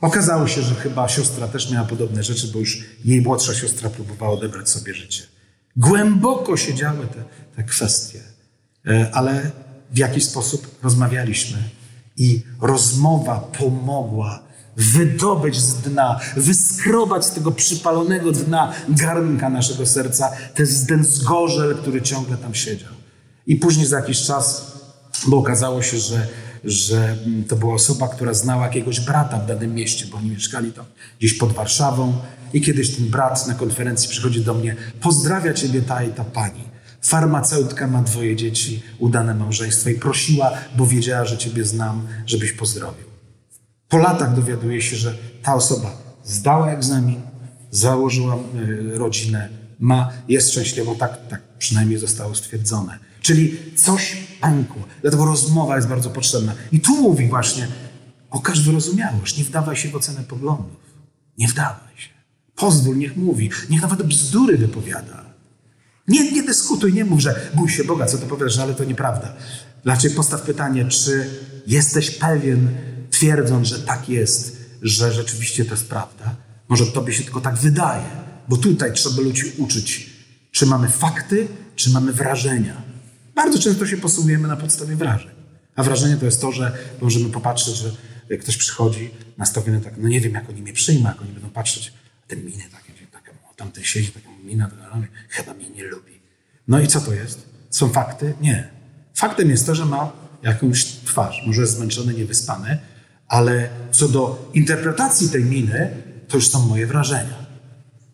Okazało się, że chyba siostra też miała podobne rzeczy, bo już jej młodsza siostra próbowała odebrać sobie życie. Głęboko się działy te, te kwestie, e, ale w jakiś sposób rozmawialiśmy i rozmowa pomogła wydobyć z dna, wyskrobać z tego przypalonego dna garnka naszego serca ten zgorzel, który ciągle tam siedział. I później za jakiś czas, bo okazało się, że że to była osoba, która znała jakiegoś brata w danym mieście, bo oni mieszkali tam gdzieś pod Warszawą. I kiedyś ten brat na konferencji przychodzi do mnie, pozdrawia ciebie ta i ta pani. Farmaceutka ma dwoje dzieci, udane małżeństwo i prosiła, bo wiedziała, że ciebie znam, żebyś pozdrowił. Po latach dowiaduje się, że ta osoba zdała egzamin, założyła y, rodzinę, ma, jest szczęśliwą, tak, tak przynajmniej zostało stwierdzone. Czyli coś pękło. Dlatego rozmowa jest bardzo potrzebna. I tu mówi właśnie, okaż wyrozumiałość, nie wdawaj się w ocenę poglądów. Nie wdawaj się. Pozwól, niech mówi. Niech nawet bzdury wypowiada. Nie, nie dyskutuj, nie mów, że bój się Boga, co to powiesz, ale to nieprawda. Dlaczego postaw pytanie, czy jesteś pewien, twierdząc, że tak jest, że rzeczywiście to jest prawda? Może tobie się tylko tak wydaje, bo tutaj trzeba ludzi uczyć, czy mamy fakty, czy mamy wrażenia. Bardzo często się posługujemy na podstawie wrażeń. A wrażenie to jest to, że możemy popatrzeć, że jak ktoś przychodzi nastawiony tak, no nie wiem, jak oni mnie przyjmą, jak oni będą patrzeć, te miny takie, o, tamten siedzi, taką minę, chyba mnie nie lubi. No i co to jest? Są fakty? Nie. Faktem jest to, że ma jakąś twarz. Może jest zmęczony, niewyspany, ale co do interpretacji tej miny, to już są moje wrażenia.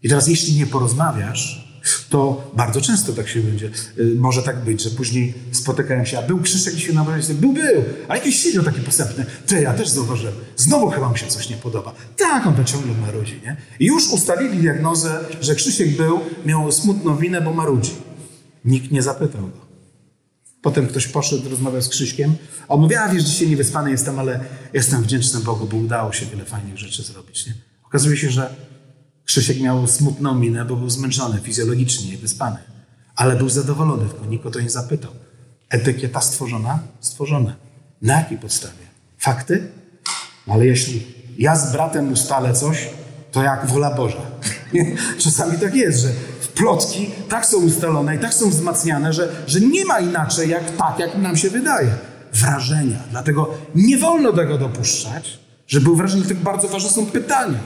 I teraz, jeśli nie porozmawiasz, to bardzo często tak się będzie. Y, może tak być, że później spotykają się, a był Krzyszek dzisiaj na obrazie, był, był, a jakiś siedział taki posępny. Ty, ja też zauważyłem, znowu chyba mu się coś nie podoba. Tak, on to ciągle marudzi, nie? I już ustalili diagnozę, że Krzysiek był, miał smutną winę, bo marudzi. Nikt nie zapytał go. Potem ktoś poszedł, rozmawiał z Krzyśkiem, on mówi, a wiesz, dzisiaj niewyspany jestem, ale jestem wdzięczny Bogu, bo udało się wiele fajnych rzeczy zrobić, nie? Okazuje się, że Krzysiek miał smutną minę, bo był zmęczony fizyologicznie i wyspany. Ale był zadowolony, tylko nikt o to nie zapytał. Etykieta stworzona? Stworzona. Na jakiej podstawie? Fakty? No ale jeśli ja z bratem ustalę coś, to jak wola Boża. *laughs* Czasami tak jest, że plotki tak są ustalone i tak są wzmacniane, że, że nie ma inaczej jak tak, jak nam się wydaje. Wrażenia. Dlatego nie wolno tego dopuszczać, że były wrażenia, dlatego bardzo ważne są pytania.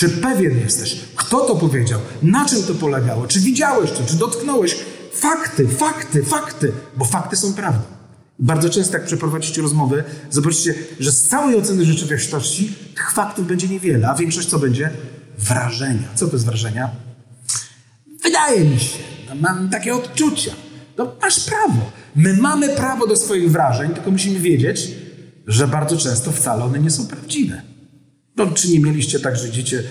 Czy pewien jesteś? Kto to powiedział? Na czym to polegało? Czy widziałeś to? Czy dotknąłeś? Fakty, fakty, fakty, bo fakty są prawdą. Bardzo często, jak przeprowadzicie rozmowy, zobaczycie, że z całej oceny rzeczywistości tych faktów będzie niewiele, a większość co będzie? Wrażenia. Co to jest wrażenia? Wydaje mi się, no mam takie odczucia. No masz prawo. My mamy prawo do swoich wrażeń, tylko musimy wiedzieć, że bardzo często wcale one nie są prawdziwe. No, czy nie mieliście tak, że idziecie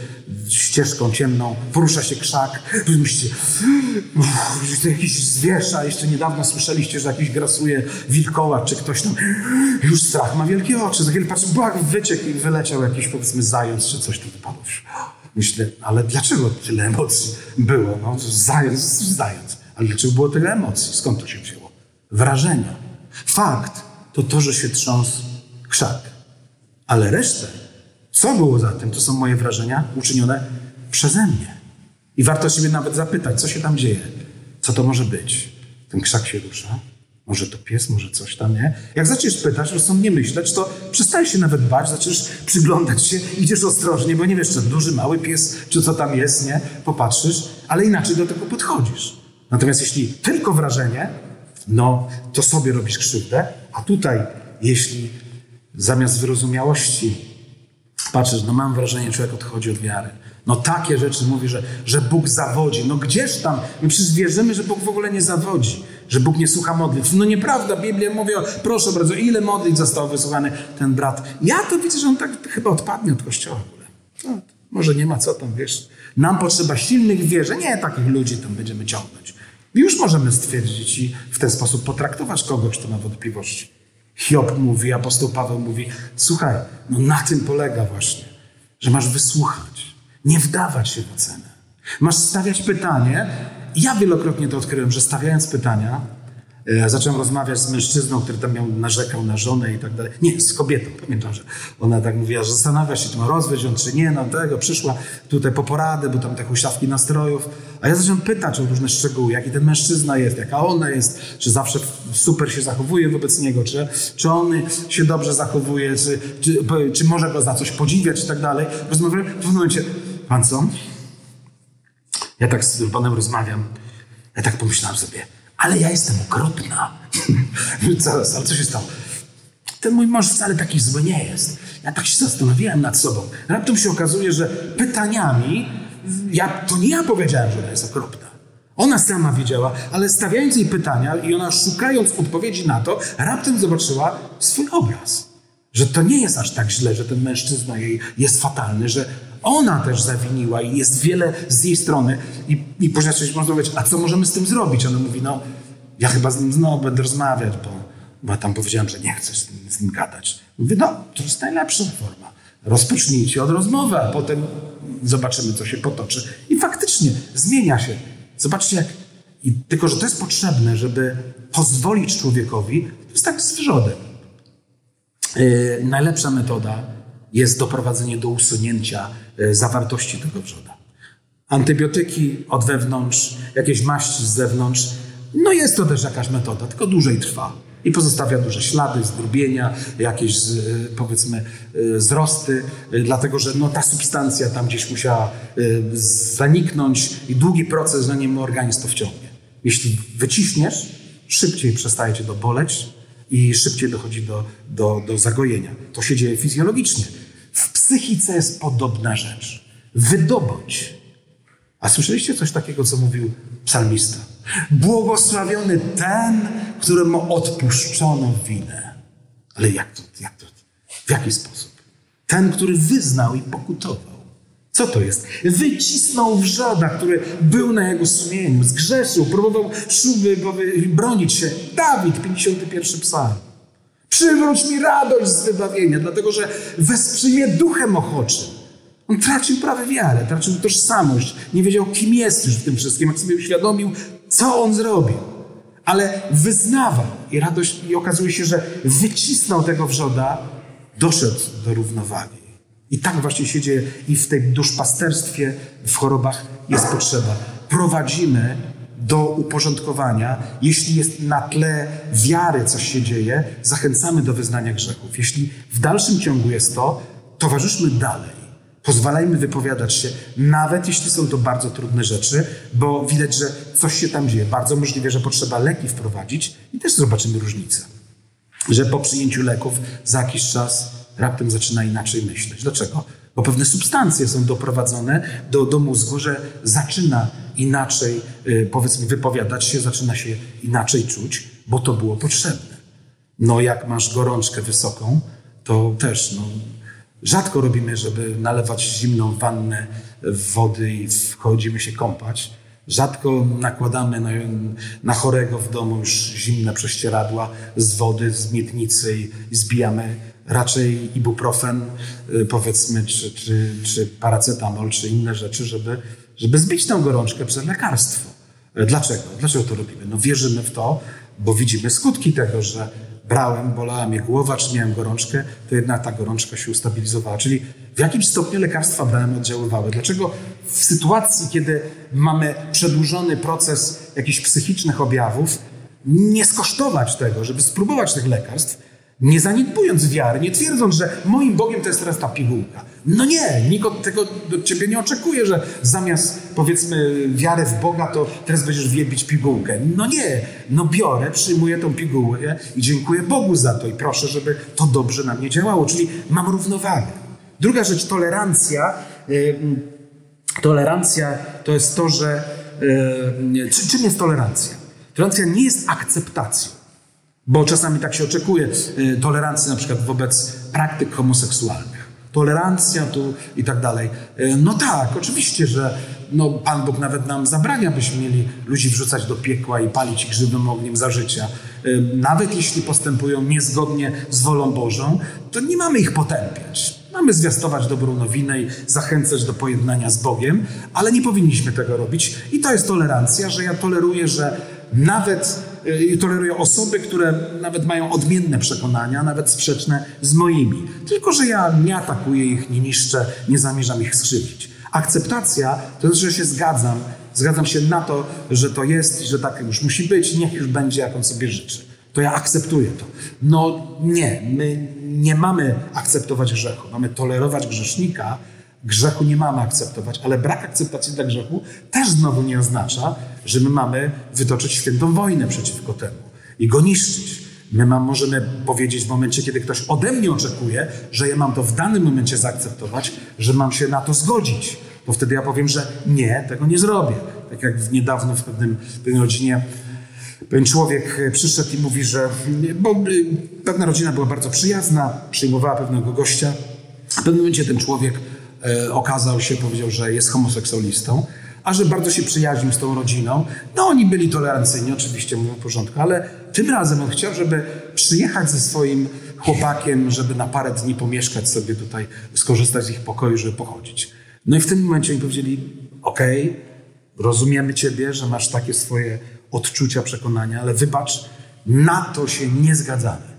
ścieżką ciemną, porusza się krzak, myślicie, uff, jakiś zwierz, a jeszcze niedawno słyszeliście, że jakiś grasuje wilkołak, czy ktoś tam, już strach ma wielkie oczy, za chwilę patrzę, błag, wyciekł i wyleciał jakiś, powiedzmy, zając, czy coś tu wypadło. Myślę, ale dlaczego tyle emocji było? No, zając, zając. Ale dlaczego było tyle emocji? Skąd to się wzięło? Wrażenia. Fakt to to, że się trząsł krzak. Ale resztę co było za tym? To są moje wrażenia uczynione przeze mnie. I warto siebie nawet zapytać, co się tam dzieje. Co to może być? Ten krzak się rusza. Może to pies, może coś tam, nie? Jak zaczniesz pytać, rozsądnie myśleć, to przestajesz się nawet bać, zaczniesz przyglądać się, idziesz ostrożnie, bo nie wiesz, czy duży, mały pies, czy co tam jest, nie? Popatrzysz, ale inaczej do tego podchodzisz. Natomiast jeśli tylko wrażenie, no to sobie robisz krzywdę, a tutaj, jeśli zamiast wyrozumiałości patrzysz, no mam wrażenie, że człowiek odchodzi od wiary. No takie rzeczy mówi, że, że Bóg zawodzi. No gdzież tam? My przecież wierzymy, że Bóg w ogóle nie zawodzi, że Bóg nie słucha modlitw. No nieprawda, Biblia mówi, o, proszę bardzo, ile modlitw został wysłuchany ten brat. Ja to widzę, że on tak chyba odpadnie od kościoła w ogóle. No, może nie ma co tam, wiesz. Nam potrzeba silnych wierzy, nie takich ludzi tam będziemy ciągnąć. Już możemy stwierdzić i w ten sposób potraktować kogoś, kto ma wątpliwości. Hiob mówi, apostoł Paweł mówi, słuchaj, no na tym polega właśnie, że masz wysłuchać, nie wdawać się w ocenę. Masz stawiać pytanie. Ja wielokrotnie to odkryłem, że stawiając pytania, E, zacząłem rozmawiać z mężczyzną, który tam miał, narzekał na żonę i tak dalej. Nie, z kobietą. Pamiętam, że ona tak mówiła, że zastanawia się, czy ma rozwieść ją, czy nie. No tego, przyszła tutaj po poradę, bo tam te huśtawki nastrojów. A ja zacząłem pytać o różne szczegóły, jaki ten mężczyzna jest, jaka ona jest, czy zawsze super się zachowuje wobec niego, czy, czy on się dobrze zachowuje, czy, czy, czy może go za coś podziwiać i tak dalej. Rozmawiałem w pewnym momencie, pan co? Ja tak z panem rozmawiam. Ja tak pomyślałem sobie, ale ja jestem okropna. *laughs* Zaraz, ale co się stało? Ten mój mąż wcale taki zły nie jest. Ja tak się zastanawiałem nad sobą. Raptem się okazuje, że pytaniami, ja, to nie ja powiedziałem, że ona jest okropna. Ona sama wiedziała, ale stawiając jej pytania i ona szukając odpowiedzi na to, raptem zobaczyła swój obraz. Że to nie jest aż tak źle, że ten mężczyzna jej jest fatalny, że ona też zawiniła i jest wiele z jej strony. I, i później coś można powiedzieć, a co możemy z tym zrobić? Ona mówi, no ja chyba z nim znowu będę rozmawiać, bo, bo tam powiedziałem, że nie chcę z, z nim gadać. Mówię, no to jest najlepsza forma. Rozpocznijcie od rozmowy, a potem zobaczymy, co się potoczy. I faktycznie zmienia się. Zobaczcie, jak. I, tylko, że to jest potrzebne, żeby pozwolić człowiekowi, to jest tak z wrzodem. Yy, najlepsza metoda jest doprowadzenie do usunięcia e, zawartości tego wrzoda. Antybiotyki od wewnątrz, jakieś maści z zewnątrz, no jest to też jakaś metoda, tylko dłużej trwa i pozostawia duże ślady, zdrobienia, jakieś e, powiedzmy e, wzrosty, dlatego że no, ta substancja tam gdzieś musiała zaniknąć i długi proces, zanim organizm to wciągnie. Jeśli wyciśniesz, szybciej przestaje cię to i szybciej dochodzi do, do, do zagojenia. To się dzieje fizjologicznie. W psychice jest podobna rzecz. Wydobądź A słyszeliście coś takiego, co mówił psalmista? Błogosławiony ten, któremu odpuszczono winę. Ale jak to, jak to, w jaki sposób? Ten, który wyznał i pokutował. Co to jest? Wycisnął wrzoda, który był na jego sumieniu, zgrzeszył, próbował szuby, bronić się. Dawid, 51 psalm. Przywróć mi radość z wybawienia, dlatego że wesprzyj mnie duchem ochoczym. On tracił prawie wiarę, tracił tożsamość, nie wiedział, kim jest już w tym wszystkim, jak sobie uświadomił, co on zrobił. Ale wyznawał i radość, i okazuje się, że wycisnął tego wrzoda, doszedł do równowagi. I tak właśnie się dzieje i w tej duszpasterstwie, w chorobach jest potrzeba. Prowadzimy do uporządkowania. Jeśli jest na tle wiary coś się dzieje, zachęcamy do wyznania grzechów. Jeśli w dalszym ciągu jest to, towarzyszmy dalej. Pozwalajmy wypowiadać się, nawet jeśli są to bardzo trudne rzeczy, bo widać, że coś się tam dzieje. Bardzo możliwe, że potrzeba leki wprowadzić i też zobaczymy różnicę. Że po przyjęciu leków za jakiś czas raptem zaczyna inaczej myśleć. Dlaczego? Bo pewne substancje są doprowadzone do, do mózgu, że zaczyna inaczej, y, powiedzmy, wypowiadać się, zaczyna się inaczej czuć, bo to było potrzebne. No, jak masz gorączkę wysoką, to też, no, rzadko robimy, żeby nalewać zimną wannę wody i wchodzimy się kąpać. Rzadko nakładamy na, na chorego w domu już zimne prześcieradła z wody, z miednicy i, i zbijamy raczej ibuprofen, y, powiedzmy, czy, czy, czy paracetamol, czy inne rzeczy, żeby, żeby zbić tę gorączkę przez lekarstwo. E, dlaczego? Dlaczego to robimy? No wierzymy w to, bo widzimy skutki tego, że brałem, bolała mnie głowa, czy miałem gorączkę, to jednak ta gorączka się ustabilizowała. Czyli w jakimś stopniu lekarstwa brałem, oddziaływały. Dlaczego w sytuacji, kiedy mamy przedłużony proces jakichś psychicznych objawów, nie skosztować tego, żeby spróbować tych lekarstw, nie zaniedbując wiary, nie twierdząc, że moim Bogiem to jest teraz ta pigułka. No nie, nikt od tego do ciebie nie oczekuje, że zamiast powiedzmy wiary w Boga, to teraz będziesz wielbić pigułkę. No nie, no biorę, przyjmuję tą pigułkę i dziękuję Bogu za to i proszę, żeby to dobrze na mnie działało, czyli mam równowagę. Druga rzecz, tolerancja. Tolerancja to jest to, że. Czym jest tolerancja? Tolerancja nie jest akceptacją. Bo czasami tak się oczekuje y, tolerancji na przykład wobec praktyk homoseksualnych. Tolerancja tu i tak dalej. Y, no tak, oczywiście, że no, Pan Bóg nawet nam zabrania, byśmy mieli ludzi wrzucać do piekła i palić ich żywym ogniem za życia. Y, nawet jeśli postępują niezgodnie z wolą Bożą, to nie mamy ich potępiać. Mamy zwiastować dobrą nowinę i zachęcać do pojednania z Bogiem, ale nie powinniśmy tego robić. I to jest tolerancja, że ja toleruję, że nawet toleruję osoby, które nawet mają odmienne przekonania, nawet sprzeczne z moimi. Tylko, że ja nie atakuję ich, nie niszczę, nie zamierzam ich skrzywdzić. Akceptacja to jest, że się zgadzam. Zgadzam się na to, że to jest, że tak już musi być, niech już będzie, jak on sobie życzy. To ja akceptuję to. No nie, my nie mamy akceptować grzechu. Mamy tolerować grzesznika, Grzechu nie mamy akceptować, ale brak akceptacji dla grzechu też znowu nie oznacza, że my mamy wytoczyć świętą wojnę przeciwko temu i go niszczyć. My mam, możemy powiedzieć w momencie, kiedy ktoś ode mnie oczekuje, że ja mam to w danym momencie zaakceptować, że mam się na to zgodzić. Bo wtedy ja powiem, że nie, tego nie zrobię. Tak jak niedawno w pewnym, pewnej rodzinie pewien człowiek przyszedł i mówi, że bo y, pewna rodzina była bardzo przyjazna, przyjmowała pewnego gościa. W pewnym momencie ten człowiek e, okazał się, powiedział, że jest homoseksualistą a że bardzo się przyjaźnił z tą rodziną. No oni byli tolerancyjni, oczywiście mówią w porządku, ale tym razem on chciał, żeby przyjechać ze swoim chłopakiem, żeby na parę dni pomieszkać sobie tutaj, skorzystać z ich pokoju, żeby pochodzić. No i w tym momencie oni powiedzieli, okej, okay, rozumiemy ciebie, że masz takie swoje odczucia, przekonania, ale wybacz, na to się nie zgadzamy.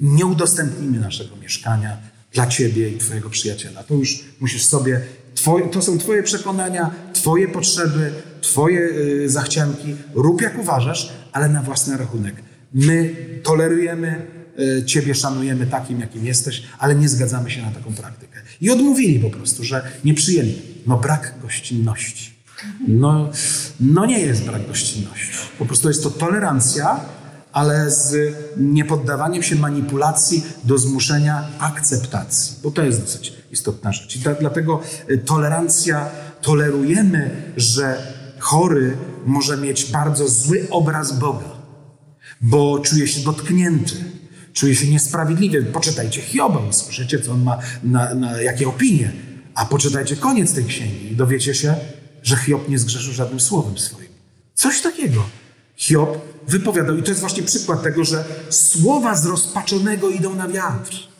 Nie udostępnimy naszego mieszkania dla ciebie i twojego przyjaciela. To już musisz sobie Twoje, to są Twoje przekonania, Twoje potrzeby, Twoje y, zachcianki. Rób jak uważasz, ale na własny rachunek. My tolerujemy y, Ciebie, szanujemy takim, jakim jesteś, ale nie zgadzamy się na taką praktykę. I odmówili po prostu, że nie przyjęli. No brak gościnności. No, no nie jest brak gościnności. Po prostu jest to tolerancja, ale z niepoddawaniem się manipulacji do zmuszenia akceptacji, bo to jest dosyć istotna rzecz. I dlatego y, tolerancja tolerujemy, że chory może mieć bardzo zły obraz Boga, bo czuje się dotknięty, czuje się niesprawiedliwie. Poczytajcie Hioba, usłyszycie, co on ma, na, na jakie opinie, a poczytajcie koniec tej księgi i dowiecie się, że Hiob nie zgrzeszył żadnym słowem swoim. Coś takiego. Hiob wypowiadał, i to jest właśnie przykład tego, że słowa zrozpaczonego idą na wiatr.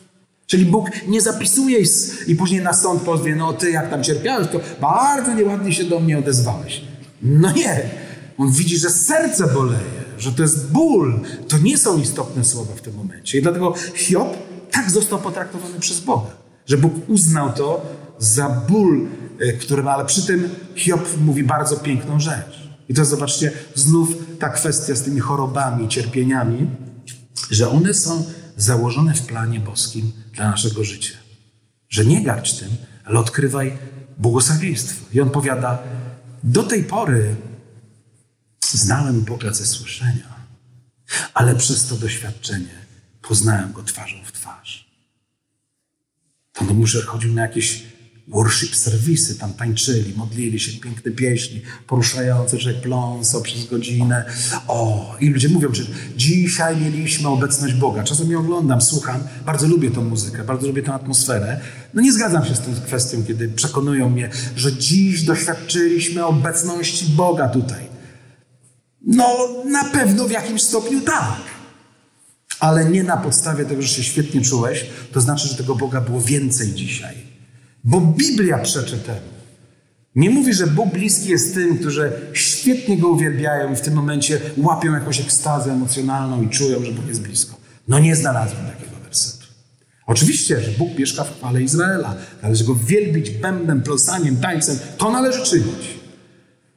Czyli Bóg nie zapisuje i później na sąd pozwie, no ty jak tam cierpiałeś, to bardzo nieładnie się do mnie odezwałeś. No nie. On widzi, że serce boleje, że to jest ból. To nie są istotne słowa w tym momencie. I dlatego Hiob tak został potraktowany przez Boga, że Bóg uznał to za ból, e, który ma, ale przy tym Hiob mówi bardzo piękną rzecz. I to zobaczcie, znów ta kwestia z tymi chorobami, cierpieniami, że one są założone w planie boskim dla naszego życia. Że nie garć tym, ale odkrywaj błogosławieństwo. I on powiada, do tej pory znałem Boga ze słyszenia, ale przez to doświadczenie poznałem Go twarzą w twarz. To no muszę chodził na jakieś worship serwisy, tam tańczyli, modlili się, piękne pieśni, poruszające że pląso przez godzinę. O, i ludzie mówią, że dzisiaj mieliśmy obecność Boga. Czasem ją oglądam, słucham, bardzo lubię tą muzykę, bardzo lubię tę atmosferę. No nie zgadzam się z tą kwestią, kiedy przekonują mnie, że dziś doświadczyliśmy obecności Boga tutaj. No, na pewno w jakimś stopniu tak. Ale nie na podstawie tego, że się świetnie czułeś, to znaczy, że tego Boga było więcej dzisiaj. Bo Biblia przeczy temu. Nie mówi, że Bóg bliski jest tym, którzy świetnie Go uwielbiają i w tym momencie łapią jakąś ekstazę emocjonalną i czują, że Bóg jest blisko. No nie znalazłem takiego wersetu. Oczywiście, że Bóg mieszka w chwale Izraela. Należy Go wielbić bębnem, plosaniem, tańcem. To należy czynić.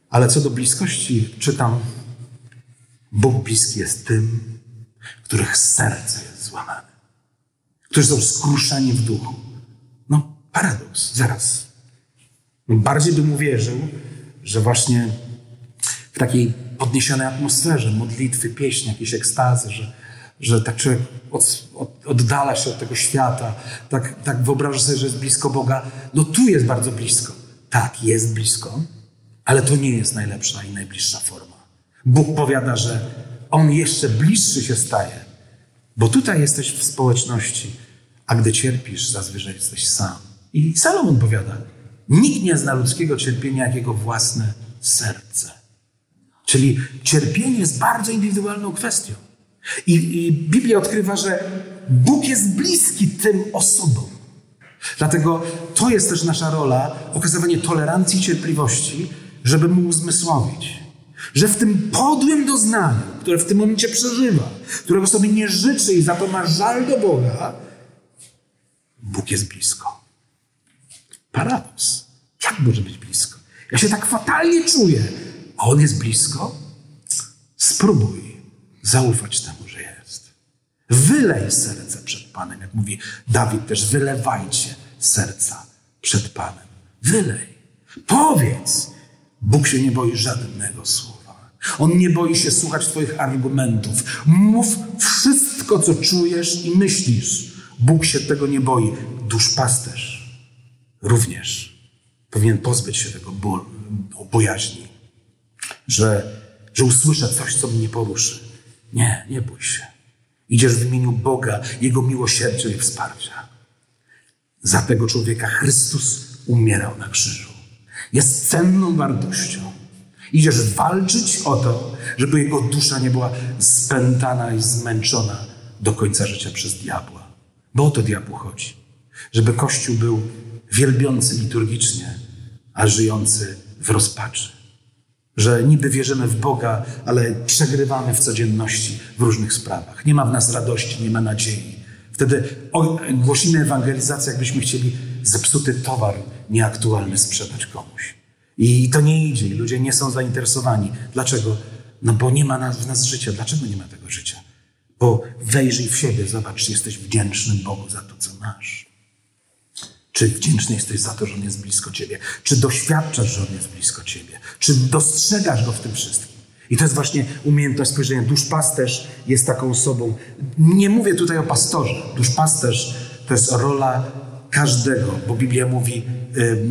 Ale co do bliskości czytam, Bóg bliski jest tym, których serce jest złamane. Którzy są skruszeni w duchu. Paradoks, zaraz. Bardziej bym uwierzył, że właśnie w takiej podniesionej atmosferze, modlitwy, pieśni, jakiejś ekstazy, że, że tak człowiek od, od, oddala się od tego świata, tak, tak wyobraża sobie, że jest blisko Boga. No tu jest bardzo blisko. Tak, jest blisko, ale to nie jest najlepsza i najbliższa forma. Bóg powiada, że On jeszcze bliższy się staje, bo tutaj jesteś w społeczności, a gdy cierpisz, zazwyczaj jesteś sam. I Salomon powiada, nikt nie zna ludzkiego cierpienia jak jego własne serce. Czyli cierpienie jest bardzo indywidualną kwestią. I, I, Biblia odkrywa, że Bóg jest bliski tym osobom. Dlatego to jest też nasza rola, okazywanie tolerancji i cierpliwości, żeby mu uzmysłowić, że w tym podłym doznaniu, które w tym momencie przeżywa, którego sobie nie życzy i za to ma żal do Boga, Bóg jest blisko. Paradoks. Jak może być blisko? Ja się tak fatalnie czuję, a on jest blisko. Spróbuj zaufać temu, że jest. Wylej serce przed Panem, jak mówi Dawid też, wylewajcie serca przed Panem. Wylej. Powiedz. Bóg się nie boi żadnego słowa. On nie boi się słuchać Twoich argumentów. Mów wszystko, co czujesz i myślisz. Bóg się tego nie boi. Duszpasterz również powinien pozbyć się tego bólu, bojaźni, że, że usłyszę coś, co mnie poruszy. Nie, nie bój się. Idziesz w imieniu Boga, Jego miłosierdzia i wsparcia. Za tego człowieka Chrystus umierał na krzyżu. Jest cenną wartością. Idziesz walczyć o to, żeby jego dusza nie była spętana i zmęczona do końca życia przez diabła. Bo o to diabłu chodzi. Żeby Kościół był wielbiący liturgicznie, a żyjący w rozpaczy. Że niby wierzymy w Boga, ale przegrywamy w codzienności w różnych sprawach. Nie ma w nas radości, nie ma nadziei. Wtedy głosimy ewangelizację, jakbyśmy chcieli zepsuty towar nieaktualny sprzedać komuś. I to nie idzie, i ludzie nie są zainteresowani. Dlaczego? No bo nie ma w nas życia. Dlaczego nie ma tego życia? Bo wejrzyj w siebie, zobacz, jesteś wdzięczny Bogu za to, co masz. Czy wdzięczny jesteś za to, że On jest blisko Ciebie? Czy doświadczasz, że On jest blisko Ciebie? Czy dostrzegasz Go w tym wszystkim? I to jest właśnie umiejętność spojrzenia. Duszpasterz jest taką osobą. Nie mówię tutaj o pastorze. Duszpasterz to jest rola każdego, bo Biblia mówi,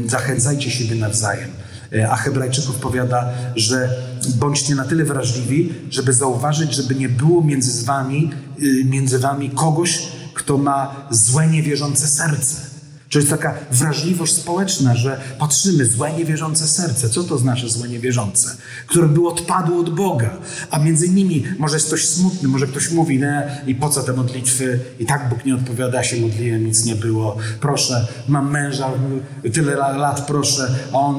zachęcajcie siebie nawzajem. Y, a Hebrajczyków powiada, że bądźcie na tyle wrażliwi, żeby zauważyć, żeby nie było między wami, y, między wami kogoś, kto ma złe, niewierzące serce. To jest taka wrażliwość społeczna, że patrzymy, złe, niewierzące serce. Co to znaczy złe, niewierzące? Które było odpadło od Boga. A między nimi może jest ktoś smutny, może ktoś mówi, nie, i po co te modlitwy? I tak Bóg nie odpowiada, się modliłem, nic nie było. Proszę, mam męża, tyle lat proszę, a on,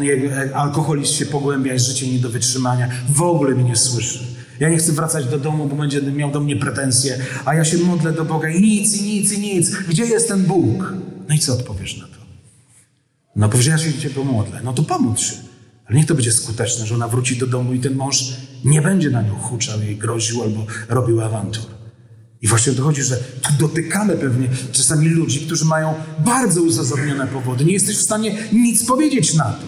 alkoholizm się pogłębia, jest życie nie do wytrzymania. W ogóle mnie nie słyszy. Ja nie chcę wracać do domu, bo będzie miał do mnie pretensje, a ja się modlę do Boga i nic, i nic, i nic. Gdzie jest ten Bóg? No i co odpowiesz na to? No powiesz, ja się cię pomodlę. No to pomódl się. Ale niech to będzie skuteczne, że ona wróci do domu i ten mąż nie będzie na nią huczał, jej groził albo robił awantur. I właśnie dochodzi, że tu dotykamy pewnie czasami ludzi, którzy mają bardzo uzasadnione powody. Nie jesteś w stanie nic powiedzieć na to,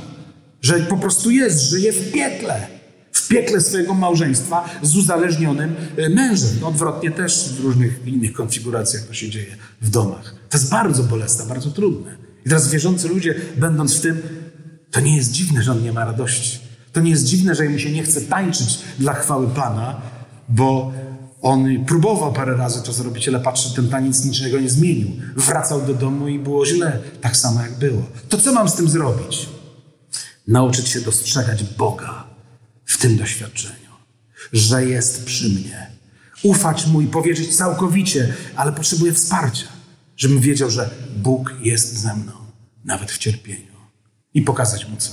że po prostu jest, żyje w piekle. W piekle swojego małżeństwa z uzależnionym e, mężem. Odwrotnie też w różnych innych konfiguracjach to się dzieje w domach. To jest bardzo bolesne, bardzo trudne. I teraz wierzący ludzie, będąc w tym, to nie jest dziwne, że on nie ma radości. To nie jest dziwne, że mu się nie chce tańczyć dla chwały Pana, bo on próbował parę razy to zrobić, ale patrzy, ten taniec niczego nie zmienił. Wracał do domu i było źle, tak samo jak było. To co mam z tym zrobić? Nauczyć się dostrzegać Boga w tym doświadczeniu, że jest przy mnie. Ufać mu i powierzyć całkowicie, ale potrzebuję wsparcia żebym wiedział, że Bóg jest ze mną, nawet w cierpieniu. I pokazać mu co?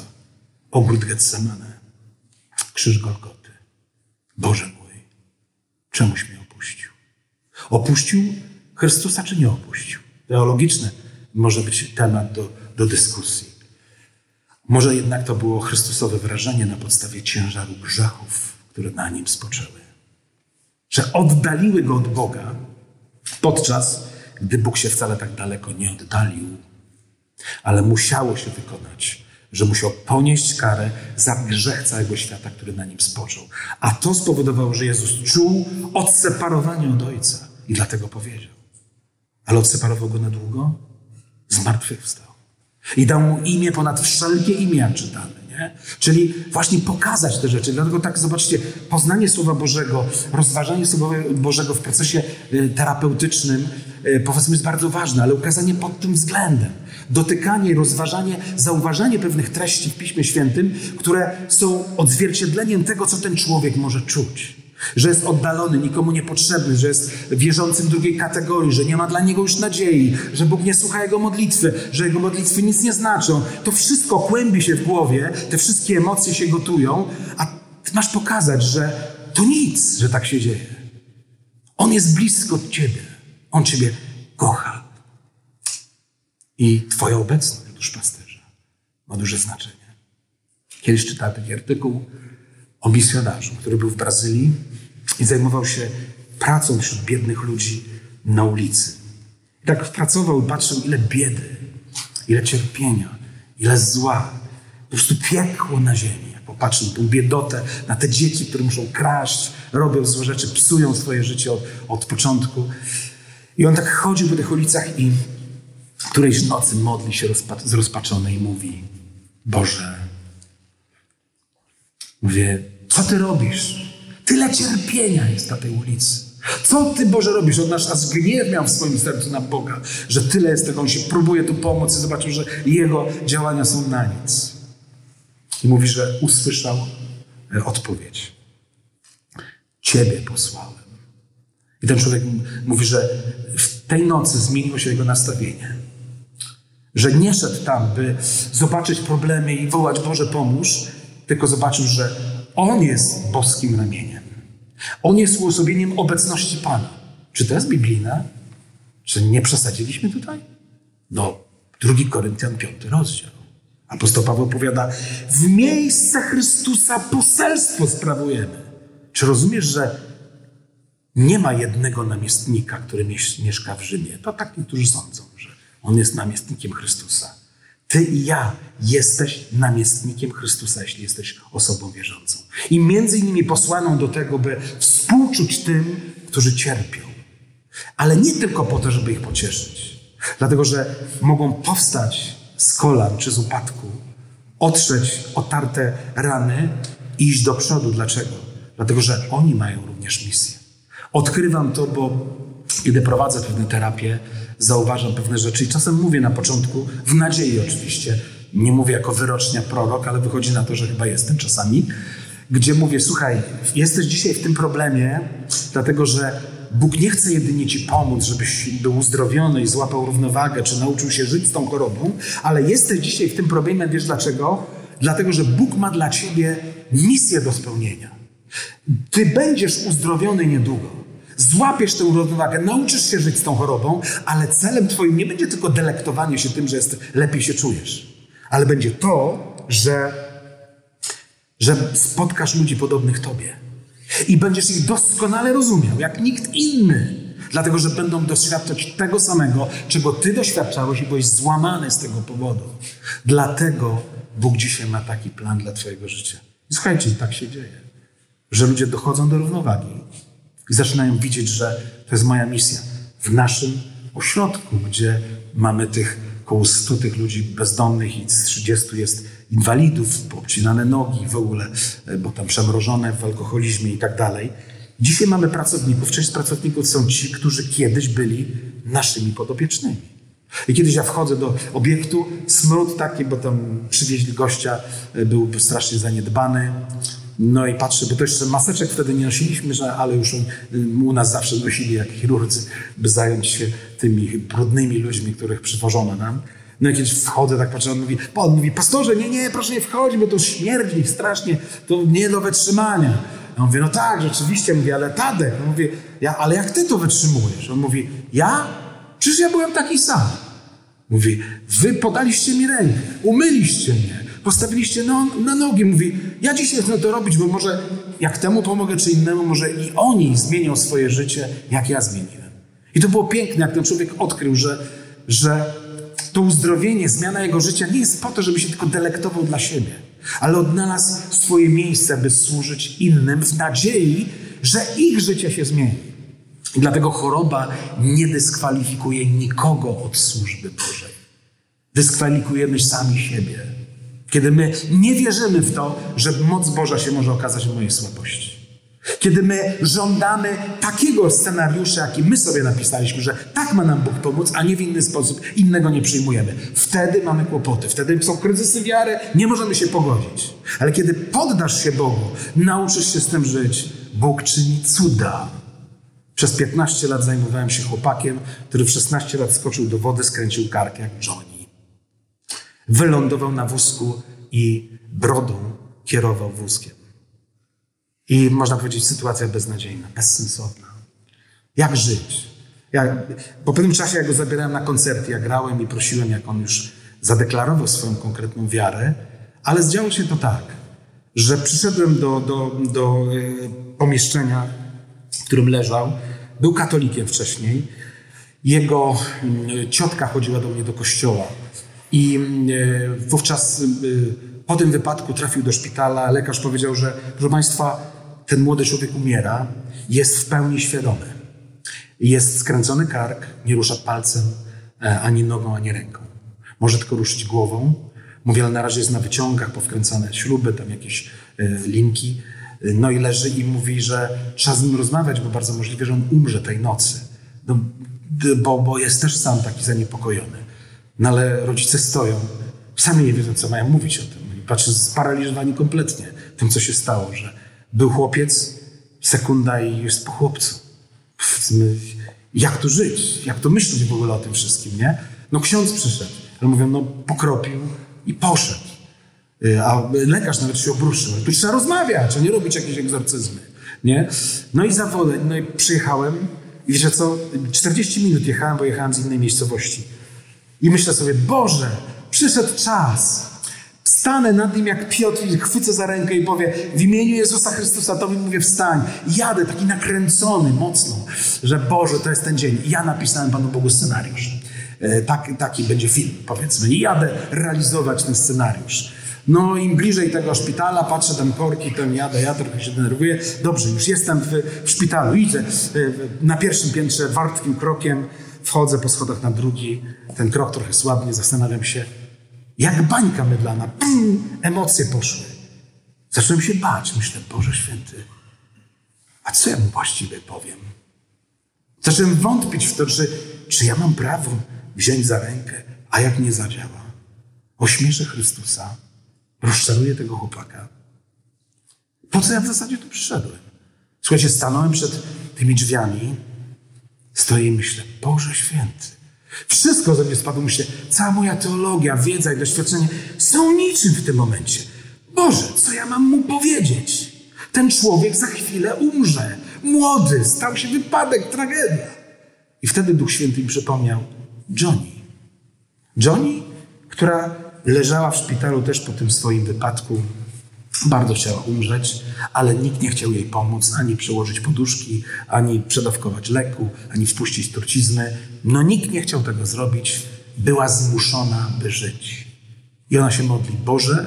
Ogród Getsemane, krzyż Golgoty. Boże mój, czemuś mnie opuścił? Opuścił Chrystusa, czy nie opuścił? Teologiczny może być temat do, do dyskusji. Może jednak to było Chrystusowe wrażenie na podstawie ciężaru grzechów, które na nim spoczęły. Że oddaliły go od Boga, podczas gdy Bóg się wcale tak daleko nie oddalił, ale musiało się wykonać, że musiał ponieść karę za grzech całego świata, który na nim spoczął. A to spowodowało, że Jezus czuł odseparowanie od Ojca i dlatego powiedział. Ale odseparował go na długo? Zmartwychwstał. I dał mu imię ponad wszelkie imię, czytamy. Nie? Czyli właśnie pokazać te rzeczy. Dlatego tak, zobaczcie, poznanie Słowa Bożego, rozważanie Słowa Bożego w procesie y, terapeutycznym, y, powiedzmy, jest bardzo ważne, ale ukazanie pod tym względem. Dotykanie, rozważanie, zauważanie pewnych treści w Piśmie Świętym, które są odzwierciedleniem tego, co ten człowiek może czuć że jest oddalony, nikomu niepotrzebny, że jest wierzącym drugiej kategorii, że nie ma dla niego już nadziei, że Bóg nie słucha jego modlitwy, że jego modlitwy nic nie znaczą. To wszystko kłębi się w głowie, te wszystkie emocje się gotują, a ty masz pokazać, że to nic, że tak się dzieje. On jest blisko ciebie. On ciebie kocha. I twoja obecność, duszpasterza, ma duże znaczenie. Kiedyś czytałem taki artykuł o misjonarzu, który był w Brazylii i zajmował się pracą wśród biednych ludzi na ulicy. I tak pracował i patrzył, ile biedy, ile cierpienia, ile zła. Po prostu piekło na ziemi. Jak popatrzył na tę biedotę, na te dzieci, które muszą kraść, robią złe rzeczy, psują swoje życie od, od początku. I on tak chodził po tych ulicach i którejś nocy modli się rozpa- zrozpaczony i mówi: Boże, mówię, co ty robisz? Tyle cierpienia jest na tej ulicy. Co ty, Boże, robisz? On nasz aż gniew miał w swoim sercu na Boga, że tyle jest tego. On się próbuje tu pomóc i zobaczył, że jego działania są na nic. I mówi, że usłyszał e, odpowiedź. Ciebie posłałem. I ten człowiek mówi, że w tej nocy zmieniło się jego nastawienie. Że nie szedł tam, by zobaczyć problemy i wołać Boże pomóż, tylko zobaczył, że On jest boskim ramieniem. On jest uosobieniem obecności Pana. Czy to jest biblijne? Czy nie przesadziliśmy tutaj? No, 2 Koryntian 5 rozdział. Apostoł Paweł powiada, w miejsce Chrystusa poselstwo sprawujemy. Czy rozumiesz, że nie ma jednego namiestnika, który mieszka w Rzymie? To tak niektórzy sądzą, że on jest namiestnikiem Chrystusa. Ty i ja jesteś namiestnikiem Chrystusa, jeśli jesteś osobą wierzącą. I między innymi posłaną do tego, by współczuć tym, którzy cierpią. Ale nie tylko po to, żeby ich pocieszyć, Dlatego, że mogą powstać z kolan czy z upadku, otrzeć otarte rany i iść do przodu. Dlaczego? Dlatego, że oni mają również misję. Odkrywam to, bo kiedy prowadzę pewne terapie, zauważam pewne rzeczy i czasem mówię na początku, w nadziei oczywiście, nie mówię jako wyrocznia prorok, ale wychodzi na to, że chyba jestem czasami, gdzie mówię, słuchaj, jesteś dzisiaj w tym problemie, dlatego że Bóg nie chce jedynie ci pomóc, żebyś był uzdrowiony i złapał równowagę, czy nauczył się żyć z tą chorobą, ale jesteś dzisiaj w tym problemie, wiesz dlaczego? Dlatego, że Bóg ma dla ciebie misję do spełnienia. Ty będziesz uzdrowiony niedługo. Złapiesz tę równowagę, nauczysz się żyć z tą chorobą, ale celem Twoim nie będzie tylko delektowanie się tym, że jest, lepiej się czujesz, ale będzie to, że, że spotkasz ludzi podobnych Tobie i będziesz ich doskonale rozumiał, jak nikt inny. Dlatego, że będą doświadczać tego samego, czego Ty doświadczałeś i byłeś złamany z tego powodu. Dlatego Bóg dzisiaj ma taki plan dla Twojego życia. I słuchajcie, tak się dzieje, że ludzie dochodzą do równowagi i zaczynają widzieć, że to jest moja misja. W naszym ośrodku, gdzie mamy tych około 100 tych ludzi bezdomnych i z 30 jest inwalidów, obcinane nogi w ogóle, bo tam przemrożone w alkoholizmie i tak dalej. Dzisiaj mamy pracowników, część z pracowników są ci, którzy kiedyś byli naszymi podopiecznymi. I kiedyś ja wchodzę do obiektu, smród taki, bo tam przywieźli gościa, był strasznie zaniedbany. No i patrzę, bo to jeszcze maseczek wtedy nie nosiliśmy, że, ale już u nas zawsze nosili jak chirurdzy, by zająć się tymi brudnymi ludźmi, których przywożono nam. No i kiedyś wchodzę, tak patrzę, on mówi, on mówi, pastorze, nie, nie, proszę nie wchodzić, bo to śmierdzi strasznie, to nie do wytrzymania. On mówi, no tak, rzeczywiście, mówi, ale Tadek, mówi, ja, ale jak ty to wytrzymujesz? On mówi, ja? Przecież ja byłem taki sam. Mówi, wy podaliście mi rękę, umyliście mnie, postawiliście na, na nogi. Mówi, ja dzisiaj chcę to robić, bo może jak temu pomogę, czy innemu, może i oni zmienią swoje życie, jak ja zmieniłem. I to było piękne, jak ten człowiek odkrył, że, że to uzdrowienie, zmiana jego życia nie jest po to, żeby się tylko delektował dla siebie, ale odnalazł swoje miejsce, by służyć innym w nadziei, że ich życie się zmieni. I dlatego choroba nie dyskwalifikuje nikogo od służby Bożej. Dyskwalifikujemy sami siebie. Kiedy my nie wierzymy w to, że moc Boża się może okazać w mojej słabości. Kiedy my żądamy takiego scenariusza, jaki my sobie napisaliśmy, że tak ma nam Bóg pomóc, a nie w inny sposób, innego nie przyjmujemy. Wtedy mamy kłopoty, wtedy są kryzysy wiary, nie możemy się pogodzić. Ale kiedy poddasz się Bogu, nauczysz się z tym żyć, Bóg czyni cuda. Przez 15 lat zajmowałem się chłopakiem, który w 16 lat skoczył do wody, skręcił kark jak Johnny. Wylądował na wózku i brodą kierował wózkiem. I można powiedzieć, sytuacja beznadziejna, bezsensowna. Jak żyć? Ja, po pewnym czasie, jak go zabierałem na koncerty, ja grałem i prosiłem, jak on już zadeklarował swoją konkretną wiarę, ale zdziało się to tak, że przyszedłem do, do, do y, pomieszczenia, w którym leżał. Był katolikiem wcześniej. Jego y, ciotka chodziła do mnie do kościoła. I y, wówczas po tym wypadku trafił do szpitala. Lekarz powiedział, że proszę Państwa, ten młody człowiek umiera, jest w pełni świadomy. Jest skręcony kark, nie rusza palcem, e, ani nogą, ani ręką. Może tylko ruszyć głową. Mówi, ale na razie jest na wyciągach, powkręcane śruby, tam jakieś e, linki. No i leży i mówi, że trzeba z nim rozmawiać, bo bardzo możliwe, że on umrze tej nocy. No, bo, bo jest też sam taki zaniepokojony. No ale rodzice stoją, sami nie wiedzą, co mają mówić o tym. I patrzą sparaliżowani kompletnie tym, co się stało, że był chłopiec, sekunda i jest po chłopcu. Jak tu żyć? Jak to myśleć w ogóle o tym wszystkim, nie? No ksiądz przyszedł, ale mówią, no pokropił i poszedł. Y, a lekarz nawet się obruszył. Tu trzeba rozmawiać, a nie robić jakieś egzorcyzmy, nie? No i zawodem, no i przyjechałem i wiecie co? 40 minut jechałem, bo jechałem z innej miejscowości. I myślę sobie, Boże, przyszedł czas, Stanę nad nim jak Piotr i chwycę za rękę i powie w imieniu Jezusa Chrystusa, to mi mówię wstań. Jadę taki nakręcony mocno, że Boże, to jest ten dzień. Ja napisałem Panu Bogu scenariusz. E, tak, taki będzie film, powiedzmy. I jadę realizować ten scenariusz. No im bliżej tego szpitala, patrzę tam korki, tam jadę, ja trochę się denerwuję. Dobrze, już jestem w, w szpitalu, idę e, na pierwszym piętrze wartkim krokiem wchodzę po schodach na drugi, ten krok trochę słabnie, zastanawiam się, jak bańka mydlana, pum, emocje poszły. Zacząłem się bać, myślę, Boże Święty, a co ja mu właściwie powiem? Zacząłem wątpić w to, czy, czy ja mam prawo wziąć za rękę, a jak nie zadziała? Ośmieszę Chrystusa, rozczaruję tego chłopaka. Po co ja w zasadzie tu przyszedłem? Słuchajcie, stanąłem przed tymi drzwiami, stoję i myślę, Boże Święty, wszystko ze mnie spadło, myślę, cała moja teologia, wiedza i doświadczenie są niczym w tym momencie. Boże, co ja mam mu powiedzieć? Ten człowiek za chwilę umrze. Młody, stał się wypadek, tragedia. I wtedy Duch Święty mi przypomniał Johnny. Johnny, która leżała w szpitalu też po tym swoim wypadku. Bardzo chciała umrzeć, ale nikt nie chciał jej pomóc, ani przełożyć poduszki, ani przedawkować leku, ani wpuścić trucizny. No nikt nie chciał tego zrobić. Była zmuszona, by żyć. I ona się modli, Boże,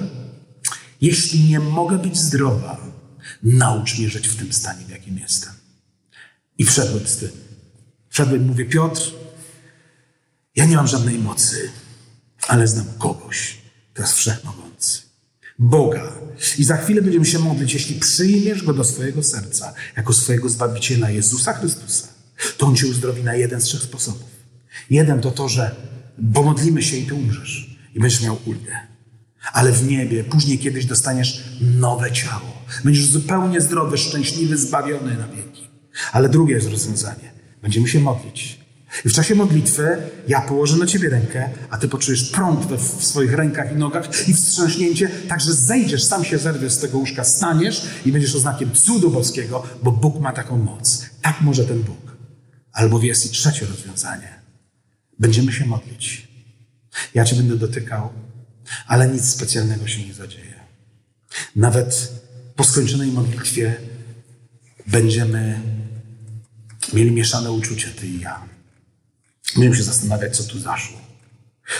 jeśli nie mogę być zdrowa, naucz mnie żyć w tym stanie, w jakim jestem. I wszedłem z tym. Wszedłem mówię, Piotr, ja nie mam żadnej mocy, ale znam kogoś, teraz wszechmogący. Boga. I za chwilę będziemy się modlić, jeśli przyjmiesz Go do swojego serca, jako swojego Zbawiciela Jezusa Chrystusa, to On cię uzdrowi na jeden z trzech sposobów. Jeden to to, że pomodlimy się i Ty umrzesz i będziesz miał ulgę. Ale w niebie później kiedyś dostaniesz nowe ciało. Będziesz zupełnie zdrowy, szczęśliwy, zbawiony na wieki. Ale drugie jest rozwiązanie. Będziemy się modlić. I w czasie modlitwy ja położę na ciebie rękę, a ty poczujesz prąd we, w swoich rękach i nogach i wstrząśnięcie, tak że zejdziesz, sam się zerwiesz z tego łóżka, staniesz i będziesz oznakiem cudu boskiego, bo Bóg ma taką moc. Tak może ten Bóg. Albo jest i trzecie rozwiązanie. Będziemy się modlić. Ja cię będę dotykał, ale nic specjalnego się nie zadzieje. Nawet po skończonej modlitwie będziemy mieli mieszane uczucia, ty i ja. Będziemy się zastanawiać, co tu zaszło.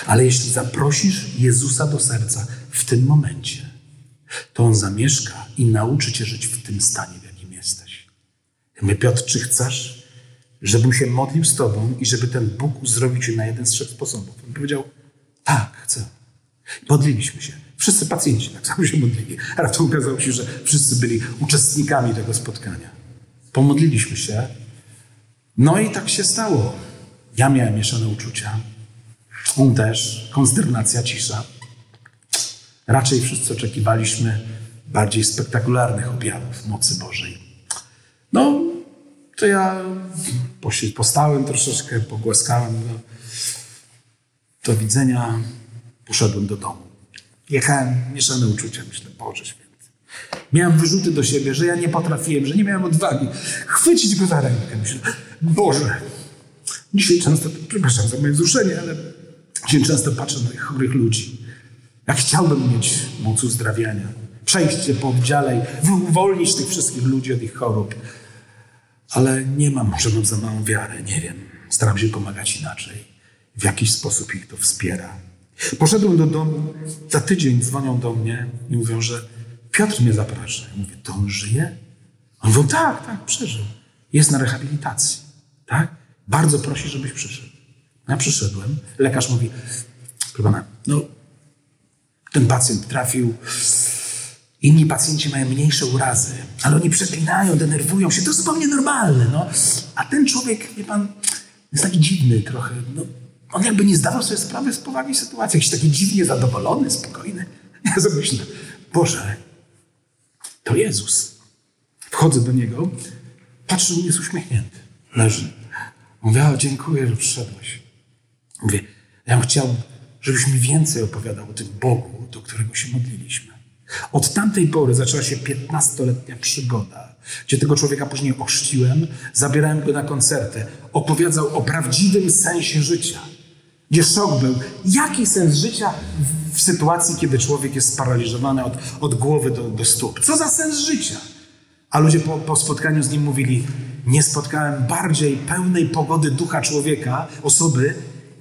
Ale jeśli zaprosisz Jezusa do serca w tym momencie, to On zamieszka i nauczy cię żyć w tym stanie, w jakim jesteś. My, Piotr, czy chcesz, żebym się modlił z Tobą i żeby ten Bóg uzdrowił Cię na jeden z trzech sposobów? On powiedział, tak, chcę. Modliliśmy się. Wszyscy pacjenci tak samo się modlili. A raptem okazało się, że wszyscy byli uczestnikami tego spotkania. Pomodliliśmy się. No i tak się stało. Ja miałem mieszane uczucia. On też. Konsternacja, cisza. Raczej wszyscy oczekiwaliśmy bardziej spektakularnych objawów mocy Bożej. No, to ja postałem troszeczkę, pogłaskałem go. Do widzenia. Poszedłem do domu. Jechałem, mieszane uczucia. Myślę, Boże święty. Miałem wyrzuty do siebie, że ja nie potrafiłem, że nie miałem odwagi chwycić go za rękę. Myślę, Boże, dzisiaj często, przepraszam za moje wzruszenie, ale dzisiaj często patrzę na tych chorych ludzi. Jak chciałbym mieć moc uzdrawiania, przejść się po oddziale i uwolnić tych wszystkich ludzi od ich chorób. Ale nie mam, może mam za małą wiarę, nie wiem. Staram się pomagać inaczej. W jakiś sposób ich to wspiera. Poszedłem do domu, za tydzień dzwonią do mnie i mówią, że Piotr mnie zaprasza. Ja mówię, to on żyje? On mówi, tak, tak, przeżył. Jest na rehabilitacji. Tak? Bardzo prosi, żebyś przyszedł. Ja przyszedłem. Lekarz mówi, proszę pana, no, ten pacjent trafił. Inni pacjenci mają mniejsze urazy, ale oni przeklinają, denerwują się. To jest zupełnie normalne. No. A ten człowiek, wie pan, jest taki dziwny trochę. No, on jakby nie zdawał sobie sprawy z powagi sytuacji. Jakiś taki dziwnie zadowolony, spokojny. Ja sobie myślę, Boże, to Jezus. Wchodzę do Niego, patrzę, on jest uśmiechnięty. Leży. Mówię, o, dziękuję, że przyszedłeś. Mówię, ja bym chciał, żebyś mi więcej opowiadał o tym Bogu, do którego się modliliśmy. Od tamtej pory zaczęła się 15-letnia przygoda, gdzie tego człowieka później ochrzciłem, zabierałem go na koncerty, opowiadał o prawdziwym sensie życia. Gdzie szok był, jaki sens życia w, w sytuacji, kiedy człowiek jest sparaliżowany od, od głowy do, do stóp. Co za sens życia? A ludzie po, po spotkaniu z nim mówili, nie spotkałem bardziej pełnej pogody ducha człowieka, osoby,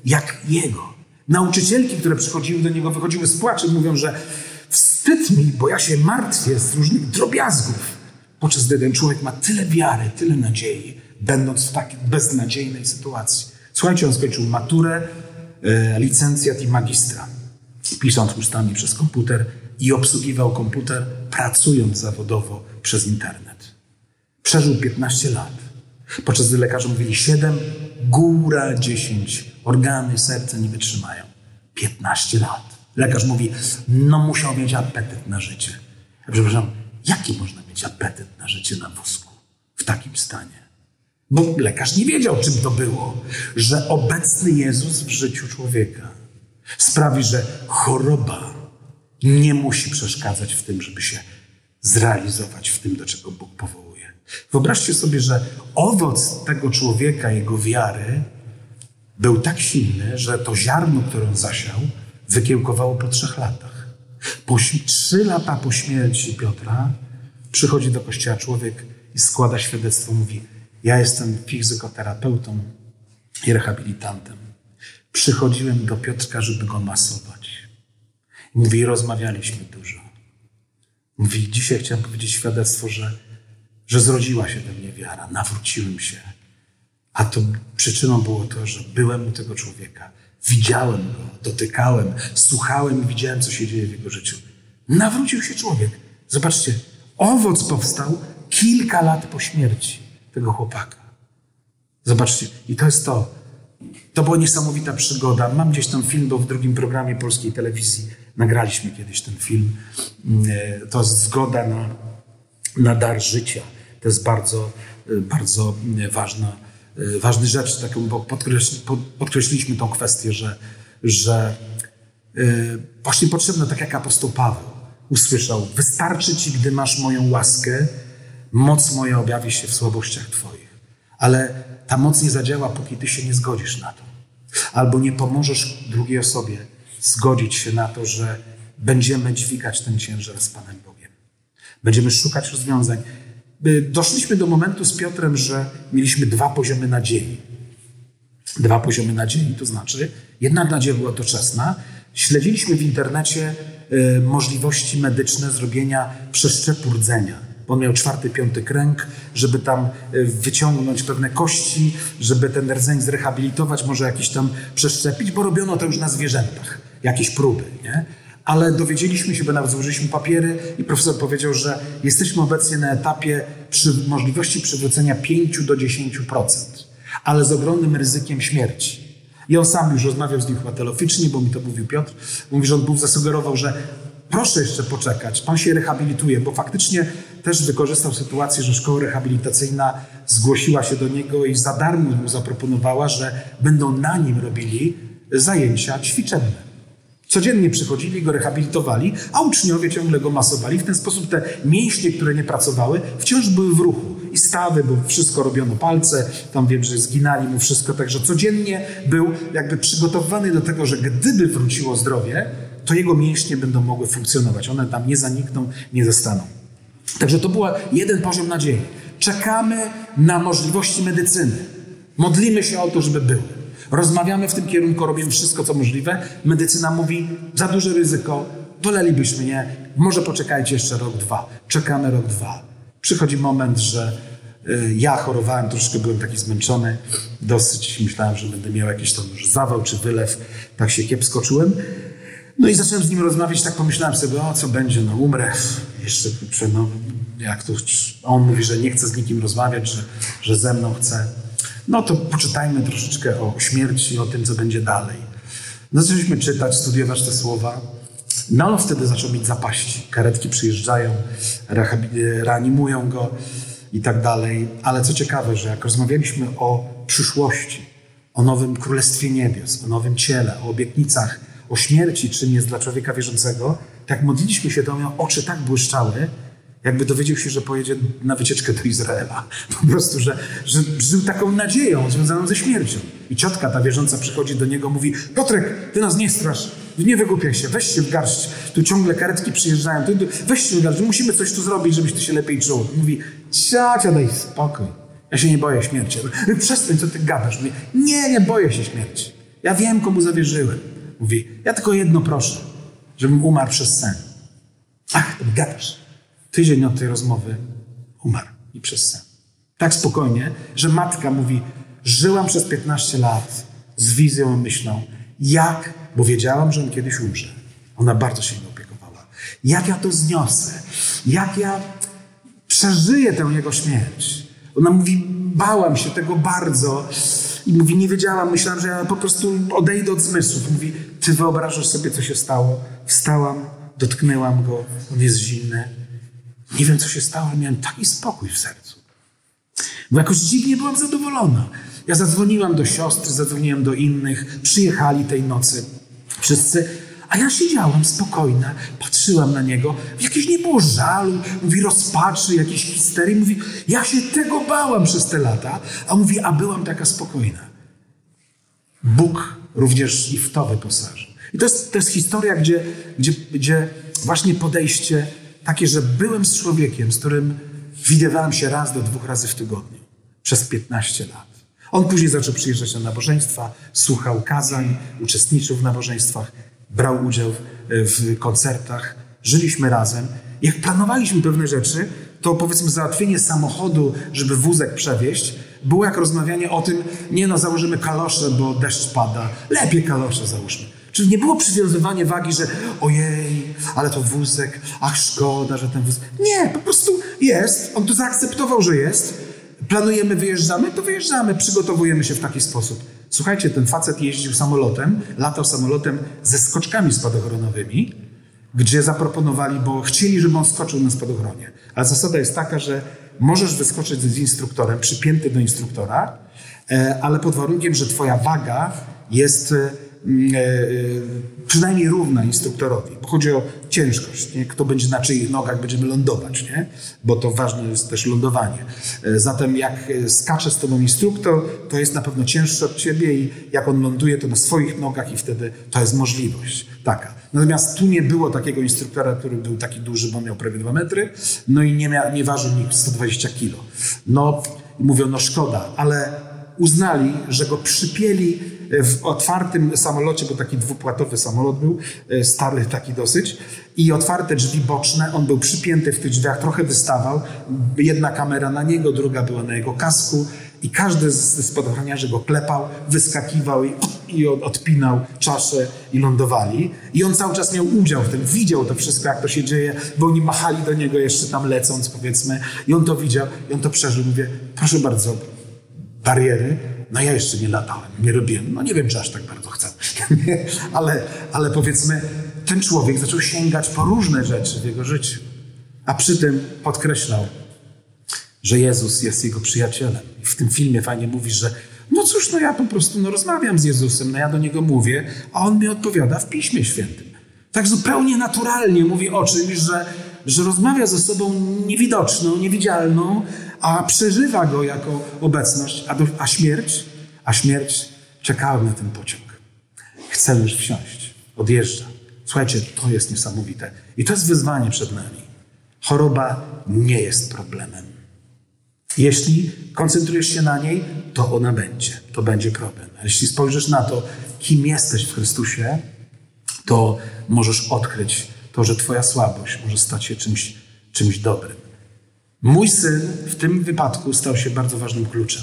jak jego. Nauczycielki, które przychodziły do niego, wychodziły z płaczem, mówią, że wstyd mi, bo ja się martwię z różnych drobiazgów. Podczas gdy ten człowiek ma tyle wiary, tyle nadziei, będąc w takiej beznadziejnej sytuacji. Słuchajcie, on skończył maturę, e, licencjat i magistra, pisząc ustami przez komputer i obsługiwał komputer, pracując zawodowo przez internet. Przeżył 15 lat, podczas gdy lekarze mówili 7, góra 10, organy, serce nie wytrzymają. 15 lat. Lekarz mówi, no musiał mieć apetyt na życie. Ja przepraszam, jaki można mieć apetyt na życie na wózku w takim stanie? Bo lekarz nie wiedział, czym to było, że obecny Jezus w życiu człowieka sprawi, że choroba nie musi przeszkadzać w tym, żeby się zrealizować w tym, do czego Bóg powołuje. Wyobraźcie sobie, że owoc tego człowieka, jego wiary, był tak silny, że to ziarno, które on zasiał, wykiełkowało po trzech latach. Po trzy lata po śmierci Piotra przychodzi do kościoła człowiek i składa świadectwo, mówi: Ja jestem fizykoterapeutą i rehabilitantem. Przychodziłem do Piotrka, żeby go masować. Mówi, rozmawialiśmy dużo. Mówi, dzisiaj chciałem powiedzieć świadectwo, że, że zrodziła się we mnie wiara, nawróciłem się. A to przyczyną było to, że byłem u tego człowieka, widziałem go, dotykałem, słuchałem i widziałem, co się dzieje w jego życiu. Nawrócił się człowiek. Zobaczcie, owoc powstał kilka lat po śmierci tego chłopaka. Zobaczcie, i to jest to. To była niesamowita przygoda. Mam gdzieś tam film, bo w drugim programie polskiej telewizji nagraliśmy kiedyś ten film. E, to jest zgoda na, na dar życia. To jest bardzo, e, bardzo ważna, e, ważna rzecz, taką, bo podkreśli, podkreśliliśmy tą kwestię, że, że właśnie potrzebne, tak jak apostoł Paweł usłyszał, wystarczy ci, gdy masz moją łaskę, moc moja objawi się w słabościach twoich. Ale ta moc nie zadziała, póki ty się nie zgodzisz na to. Albo nie pomożesz drugiej osobie zgodzić się na to, że będziemy dźwigać ten ciężar z Panem Bogiem. Będziemy szukać rozwiązań. Doszliśmy do momentu z Piotrem, że mieliśmy dwa poziomy nadziei. Dwa poziomy nadziei, to znaczy jedna nadzieja była doczesna. Śledziliśmy w internecie y, możliwości medyczne zrobienia przeszczepu rdzenia on miał czwarty, piąty kręg, żeby tam e, wyciągnąć pewne kości, żeby ten rdzeń zrehabilitować, może jakiś tam przeszczepić, bo robiono to już na zwierzętach, jakieś próby, nie? Ale dowiedzieliśmy się, bo nawet złożyliśmy papiery i profesor powiedział, że jesteśmy obecnie na etapie przy możliwości przywrócenia 5 do 10%, ale z ogromnym ryzykiem śmierci. I on sam już rozmawiał z nim chyba bo mi to mówił Piotr. Mówi, że on był zasugerował, że proszę jeszcze poczekać, pan się rehabilituje, bo faktycznie też wykorzystał sytuację, że szkoła rehabilitacyjna zgłosiła się do niego i za darmo mu zaproponowała, że będą na nim robili zajęcia ćwiczenne. Codziennie przychodzili, go rehabilitowali, a uczniowie ciągle go masowali. W ten sposób te mięśnie, które nie pracowały, wciąż były w ruchu. I stawy, bo wszystko robiono palce, tam wiem, że zginali mu wszystko, także codziennie był jakby przygotowany do tego, że gdyby wróciło zdrowie, to jego mięśnie będą mogły funkcjonować. One tam nie zanikną, nie zostaną. Także to był jeden poziom nadziei. Czekamy na możliwości medycyny. Modlimy się o to, żeby były. Rozmawiamy w tym kierunku, robimy wszystko, co możliwe. Medycyna mówi, za duże ryzyko, wolelibyśmy nie, może poczekajcie jeszcze rok, dwa. Czekamy rok, dwa. Przychodzi moment, że y, ja chorowałem, troszkę byłem taki zmęczony, dosyć myślałem, że będę miał jakiś tam zawał czy wylew, tak się kiepsko czułem. No i zacząłem z nim rozmawiać, tak pomyślałem sobie, o co będzie, no umrę, jeszcze no, jak to, on mówi, że nie chce z nikim rozmawiać, że, że ze mną chce. No to poczytajmy troszeczkę o śmierci, o tym, co będzie dalej. Zaczęliśmy czytać, studiować te słowa. No on wtedy zaczął mieć zapaści. Karetki przyjeżdżają, reanimują go i tak dalej. Ale co ciekawe, że jak rozmawialiśmy o przyszłości, o nowym Królestwie Niebios, o nowym ciele, o obietnicach, o śmierci, czym jest dla człowieka wierzącego, tak modliliśmy się, to miał oczy tak błyszczały, jakby dowiedział się, że pojedzie na wycieczkę do Izraela. Po prostu, że, że żył taką nadzieją związaną ze śmiercią. I ciotka ta wierząca przychodzi do niego, mówi Piotrek, ty nas nie strasz, nie wygłupiaj się, weź się w garść, tu ciągle karetki przyjeżdżają, weź się w garść, musimy coś tu zrobić, żebyś ty się lepiej czuł. Mówi, ciocia, daj spokój, ja się nie boję śmierci. Przestań, co ty gadasz. Mówi, nie, nie boję się śmierci. Ja wiem, komu zawierzyłem. Mówi, ja tylko jedno proszę, żebym umarł przez sen. Ach, gadasz. Tydzień od tej rozmowy umarł i przez sen. Tak spokojnie, że matka mówi, Żyłam przez 15 lat z wizją i myślą, jak, bo wiedziałam, że on kiedyś umrze. Ona bardzo się nim opiekowała. Jak ja to zniosę? Jak ja przeżyję tę jego śmierć? Ona mówi, bałam się tego bardzo. I mówi, nie wiedziałam, myślałam, że ja po prostu odejdę od zmysłów. Mówi, ty wyobrażasz sobie, co się stało? Wstałam, dotknęłam go, on jest zimny. Nie wiem, co się stało, ale miałem taki spokój w sercu. Bo jakoś dziwnie byłam zadowolona. Ja zadzwoniłam do siostry, zadzwoniłam do innych, przyjechali tej nocy wszyscy, a ja siedziałam spokojna, patrzyłam na niego. Jakieś nie było żalu, mówi rozpaczy, jakiejś histerii. Mówi, ja się tego bałam przez te lata, a mówi, a byłam taka spokojna. Bóg również i w to wyposaży. I to jest, to jest historia, gdzie, gdzie, gdzie właśnie podejście takie, że byłem z człowiekiem, z którym widywałem się raz do dwóch razy w tygodniu przez 15 lat. On później zaczął przyjeżdżać na nabożeństwa, słuchał kazań, uczestniczył w nabożeństwach, brał udział w koncertach, żyliśmy razem. Jak planowaliśmy pewne rzeczy, to powiedzmy załatwienie samochodu, żeby wózek przewieźć, było jak rozmawianie o tym, nie no, założymy kalosze, bo deszcz pada, lepiej kalosze załóżmy. Czyli nie było przywiązywanie wagi, że ojej, ale to wózek, ach szkoda, że ten wózek. Nie, po prostu jest. On to zaakceptował, że jest. Planujemy, wyjeżdżamy, to wyjeżdżamy, przygotowujemy się w taki sposób. Słuchajcie, ten facet jeździł samolotem, latał samolotem ze skoczkami spadochronowymi, gdzie zaproponowali, bo chcieli, żeby on skoczył na spadochronie. Ale zasada jest taka, że możesz wyskoczyć z instruktorem, przypięty do instruktora, e, ale pod warunkiem, że twoja waga jest e, przynajmniej równa instruktorowi, bo chodzi o ciężkość, nie? kto będzie na czyich nogach będziemy lądować, nie? bo to ważne jest też lądowanie. E, zatem jak skacze z tobą instruktor, to jest na pewno cięższy od ciebie i jak on ląduje, to na swoich nogach i wtedy to jest możliwość taka. Natomiast tu nie było takiego instruktora, który był taki duży, bo miał prawie dwa metry, no i nie, mia, nie ważył nikt 120 kilo. No, mówią, no szkoda, ale uznali, że go przypieli w otwartym samolocie, bo taki dwupłatowy samolot był, e, stary taki dosyć, i otwarte drzwi boczne, on był przypięty w tych drzwiach, trochę wystawał, jedna kamera na niego, druga była na jego kasku i każdy z spadochroniarzy go klepał, wyskakiwał i, i odpinał czasze i lądowali. I on cały czas miał udział w tym, widział to wszystko, jak to się dzieje, bo oni machali do niego jeszcze tam lecąc, powiedzmy, i on to widział, i on to przeżył. Mówię, proszę bardzo, bariery, no ja jeszcze nie latałem, nie robiłem. No nie wiem, czy aż tak bardzo chcę. *laughs* ale, ale powiedzmy, ten człowiek zaczął sięgać po różne rzeczy w jego życiu. A przy tym podkreślał, że Jezus jest jego przyjacielem. I w tym filmie fajnie mówi, że no cóż, no ja po prostu no, rozmawiam z Jezusem, no ja do Niego mówię, a On mi odpowiada w Piśmie Świętym. Tak zupełnie naturalnie mówi o czymś, że, że rozmawia ze sobą niewidoczną, niewidzialną, a przeżywa go jako obecność, a, do, a śmierć, a śmierć czekała na ten pociąg. Chce już wsiąść, odjeżdża. Słuchajcie, to jest niesamowite. I to jest wyzwanie przed nami. Choroba nie jest problemem. Jeśli koncentrujesz się na niej, to ona będzie. To będzie problem. Jeśli spojrzysz na to, kim jesteś w Chrystusie, to możesz odkryć to, że Twoja słabość może stać się czymś, czymś dobrym. Mój syn w tym wypadku stał się bardzo ważnym kluczem.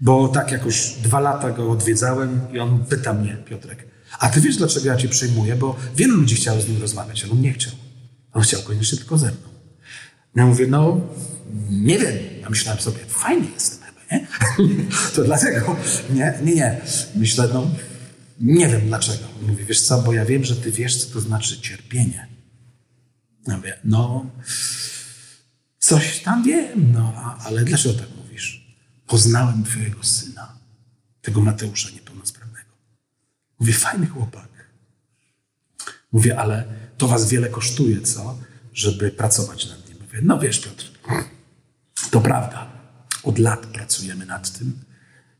Bo tak jakoś dwa lata go odwiedzałem i on pyta mnie, Piotrek, a ty wiesz, dlaczego ja cię przyjmuję? Bo wielu ludzi chciało z nim rozmawiać, ale on nie chciał. On chciał koniecznie tylko ze mną. Ja mówię, no, nie wiem. Ja myślałem sobie, fajny jestem nie? *laughs* to dlatego, nie, nie, nie. Myślę, no, nie wiem dlaczego. On mówi, wiesz co, bo ja wiem, że ty wiesz, co to znaczy cierpienie. Ja mówię, no, Coś tam wiem, no ale dlaczego tak mówisz? Poznałem twojego syna, tego Mateusza niepełnosprawnego. Mówię, fajny chłopak. Mówię, ale to was wiele kosztuje, co? Żeby pracować nad nim. Mówię, no wiesz Piotr, to prawda. Od lat pracujemy nad tym.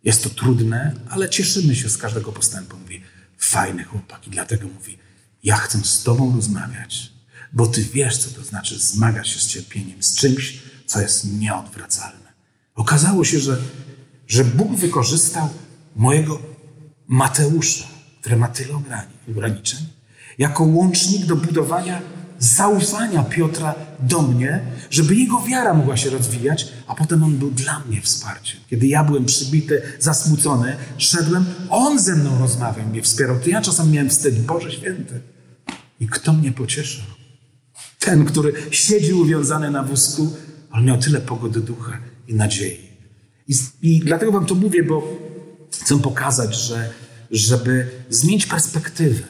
Jest to trudne, ale cieszymy się z każdego postępu. Mówi, fajny chłopak. I dlatego mówi, ja chcę z tobą rozmawiać bo Ty wiesz, co to znaczy zmagać się z cierpieniem, z czymś, co jest nieodwracalne. Okazało się, że, że Bóg wykorzystał mojego Mateusza, który ma tyle ograniczeń, jako łącznik do budowania zaufania Piotra do mnie, żeby jego wiara mogła się rozwijać, a potem on był dla mnie wsparciem. Kiedy ja byłem przybity, zasmucony, szedłem, on ze mną rozmawiał, mnie wspierał. To ja czasem miałem wstyd, Boże Święty. I kto mnie pocieszał? Ten, który siedził uwiązany na wózku, ale miał tyle pogody ducha i nadziei. I, I dlatego wam to mówię, bo chcę pokazać, że żeby zmienić perspektywę.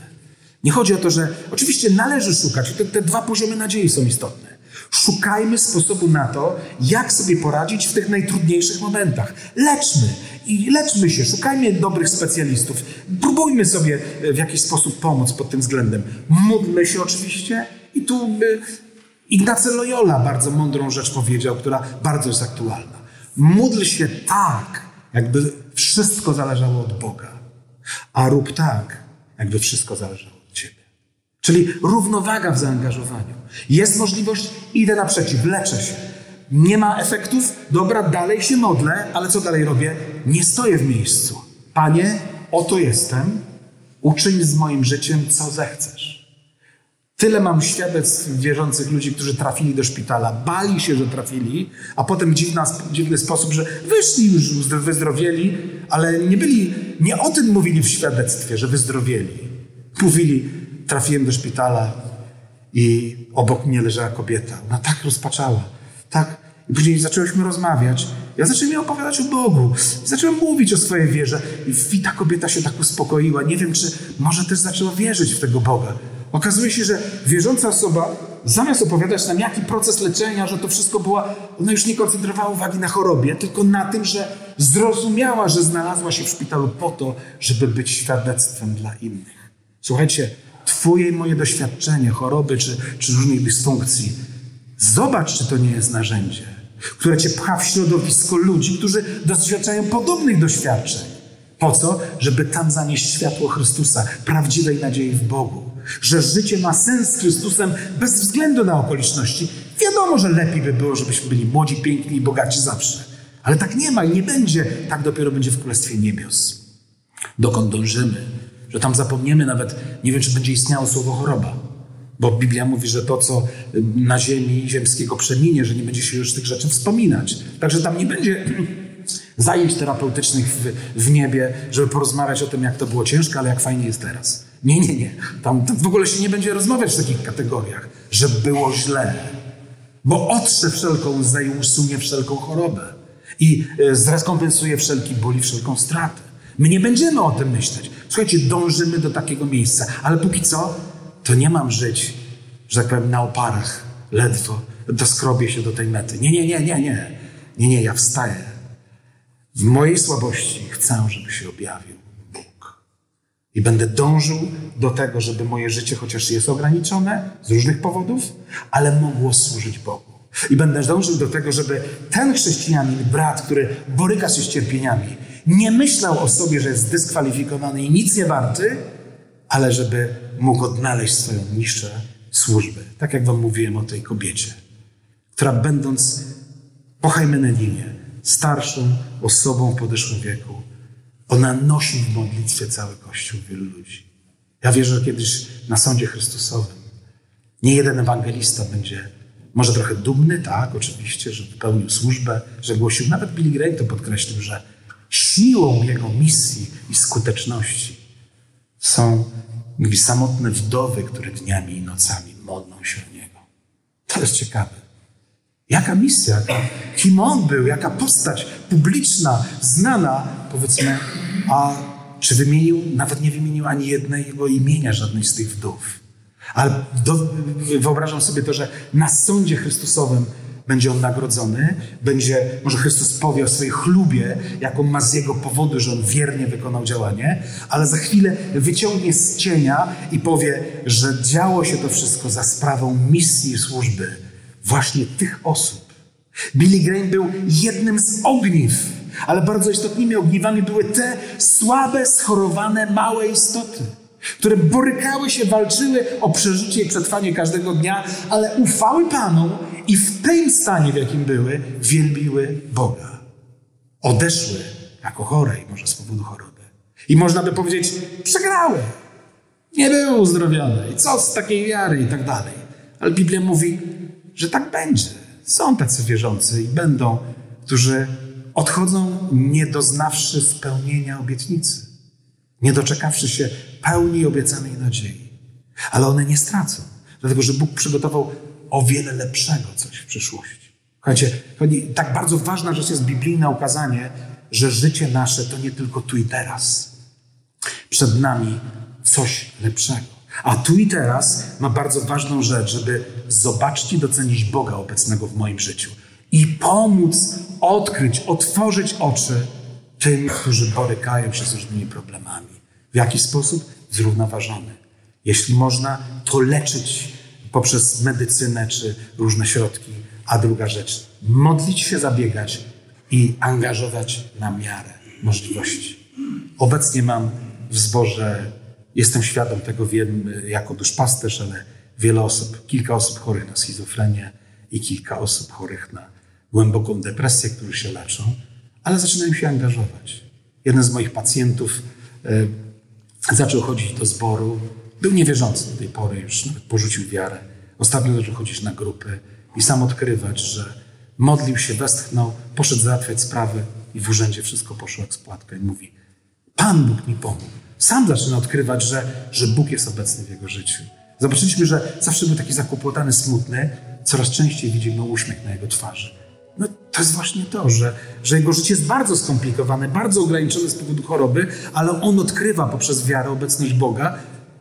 Nie chodzi o to, że oczywiście należy szukać, te, te dwa poziomy nadziei są istotne. Szukajmy sposobu na to, jak sobie poradzić w tych najtrudniejszych momentach. Leczmy i leczmy się, szukajmy dobrych specjalistów. Próbujmy sobie w jakiś sposób pomóc pod tym względem. Módlmy się oczywiście i tu by Ignacy Loyola bardzo mądrą rzecz powiedział, która bardzo jest aktualna. Módl się tak, jakby wszystko zależało od Boga, a rób tak, jakby wszystko zależało od Ciebie. Czyli równowaga w zaangażowaniu. Jest możliwość, idę naprzeciw, leczę się. Nie ma efektów, dobra, dalej się modlę, ale co dalej robię? Nie stoję w miejscu. Panie, oto jestem, uczyń z moim życiem, co zechcesz. Tyle mam świadectw wierzących ludzi, którzy trafili do szpitala, bali się, że trafili, a potem dziwna, dziwny sposób, że wyszli już, wyzdrowieli, ale nie byli, nie o tym mówili w świadectwie, że wyzdrowieli. Mówili, trafiłem do szpitala i obok mnie leżała kobieta. Ona tak rozpaczała, tak. I później zaczęłyśmy rozmawiać. Ja zacząłem jej opowiadać o Bogu. Zacząłem mówić o swojej wierze. I ta kobieta się tak uspokoiła. Nie wiem, czy może też zaczęła wierzyć w tego Boga. Okazuje się, że wierząca osoba, zamiast opowiadać nam, jaki proces leczenia, że to wszystko była, ona już nie koncentrowała uwagi na chorobie, tylko na tym, że zrozumiała, że znalazła się w szpitalu po to, żeby być świadectwem dla innych. Słuchajcie, Twoje i moje doświadczenie choroby czy, czy różnych dysfunkcji, zobacz, czy to nie jest narzędzie, które Cię pcha w środowisko ludzi, którzy doświadczają podobnych doświadczeń. Po co? Żeby tam zanieść światło Chrystusa, prawdziwej nadziei w Bogu że życie ma sens z Chrystusem bez względu na okoliczności. Wiadomo, że lepiej by było, żebyśmy byli młodzi, piękni i bogaci zawsze. Ale tak nie ma i nie będzie. Tak dopiero będzie w Królestwie Niebios. Dokąd dążymy? Że tam zapomniemy nawet, nie wiem, czy będzie istniało słowo choroba. Bo Biblia mówi, że to, co na ziemi ziemskiego przeminie, że nie będzie się już tych rzeczy wspominać. Także tam nie będzie *clears throat* zajęć terapeutycznych w, w niebie, żeby porozmawiać o tym, jak to było ciężko, ale jak fajnie jest teraz. Nie, nie, nie. Tam, w ogóle się nie będzie rozmawiać w takich kategoriach, że było źle. Bo otrze wszelką łzę i usunie wszelką chorobę. I e, zrekompensuje wszelki ból i wszelką stratę. My nie będziemy o tym myśleć. Słuchajcie, dążymy do takiego miejsca. Ale póki co, to nie mam żyć, że tak powiem, na oparach, ledwo, doskrobię się do tej mety. Nie, nie, nie, nie, nie. Nie, nie, ja wstaję. W mojej słabości chcę, żeby się objawił. I będę dążył do tego, żeby moje życie, chociaż jest ograniczone z różnych powodów, ale mogło służyć Bogu. I będę dążył do tego, żeby ten chrześcijanin, brat, który boryka się z cierpieniami, nie myślał o sobie, że jest dyskwalifikowany i nic nie warty, ale żeby mógł odnaleźć swoją niszę służby. Tak jak wam mówiłem o tej kobiecie, która będąc po Hajmenedinie, starszą osobą w podeszłym wieku, ona nosi w modlitwie cały Kościół wielu ludzi. Ja wierzę, że kiedyś na sądzie Chrystusowym nie jeden ewangelista będzie może trochę dumny, tak, oczywiście, że wypełnił służbę, że głosił. Nawet Billy Graham to podkreślił, że siłą jego misji i skuteczności są, mówi, samotne wdowy, które dniami i nocami modlą się o niego. To jest ciekawe. Jaka misja, kim on był, jaka postać publiczna, znana, powiedzmy, a czy wymienił, nawet nie wymienił ani jednego imienia żadnej z tych wdów. Ale do, wyobrażam sobie to, że na sądzie Chrystusowym będzie on nagrodzony, będzie, może Chrystus powie o swojej chlubie, jaką ma z jego powodu, że on wiernie wykonał działanie, ale za chwilę wyciągnie z cienia i powie, że działo się to wszystko za sprawą misji służby właśnie tych osób. Billy Graham był jednym z ogniw, ale bardzo istotnymi ogniwami były te słabe, schorowane, małe istoty, które borykały się, walczyły o przeżycie i przetrwanie każdego dnia, ale ufały Panu i w tym stanie, w jakim były, wielbiły Boga. Odeszły jako chore i może z powodu choroby. I można by powiedzieć, przegrały. Nie były uzdrowione. I co z takiej wiary i tak dalej. Ale Biblia mówi, że tak będzie. Są tacy wierzący i będą, którzy odchodzą nie doznawszy spełnienia obietnicy, nie doczekawszy się pełni obiecanej nadziei. Ale one nie stracą, dlatego że Bóg przygotował o wiele lepszego coś w przyszłości. Słuchajcie, tak bardzo ważna rzecz jest biblijne ukazanie, że życie nasze to nie tylko tu i teraz. Przed nami coś lepszego. A tu i teraz ma bardzo ważną rzecz, żeby zobaczyć i docenić Boga obecnego w moim życiu i pomóc odkryć, otworzyć oczy tym, którzy borykają się z różnymi problemami. W jaki sposób? Zrównoważony. Jeśli można, to leczyć poprzez medycynę czy różne środki. A druga rzecz, modlić się, zabiegać i angażować na miarę możliwości. Obecnie mam w zborze Jestem świadom tego, wiem jako duszpasterz, ale wiele osób, kilka osób chorych na schizofrenię i kilka osób chorych na głęboką depresję, którzy się leczą, ale zaczynają się angażować. Jeden z moich pacjentów e, zaczął chodzić do zboru, był niewierzący do tej pory, już nawet porzucił wiarę. Ostatnio zaczął chodzić na grupy i sam odkrywać, że modlił się, westchnął, poszedł załatwiać sprawy i w urzędzie wszystko poszło jak spłatka i mówi, Pan Bóg mi pomógł. Sam zaczyna odkrywać, że, że Bóg jest obecny w jego życiu. Zobaczyliśmy, że zawsze był taki zakłopotany, smutny, coraz częściej widzimy uśmiech na jego twarzy. No to jest właśnie to, że, że jego życie jest bardzo skomplikowane, bardzo ograniczone z powodu choroby, ale on odkrywa poprzez wiarę obecność Boga,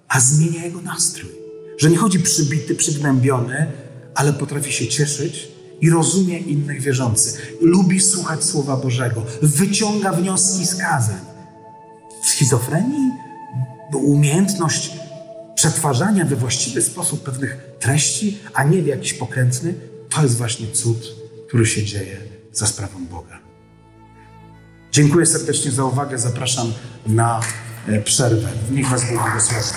a zmienia jego nastrój. Że nie chodzi przybity, przygnębiony, ale potrafi się cieszyć i rozumie innych wierzących. Lubi słuchać Słowa Bożego, wyciąga wnioski z kazań schizofrenii, umiejętność przetwarzania we właściwy sposób pewnych treści, a nie w jakiś pokrętny, to jest właśnie cud, który się dzieje za sprawą Boga. Dziękuję serdecznie za uwagę. Zapraszam na e, przerwę. Niech Was Bóg błogosławi.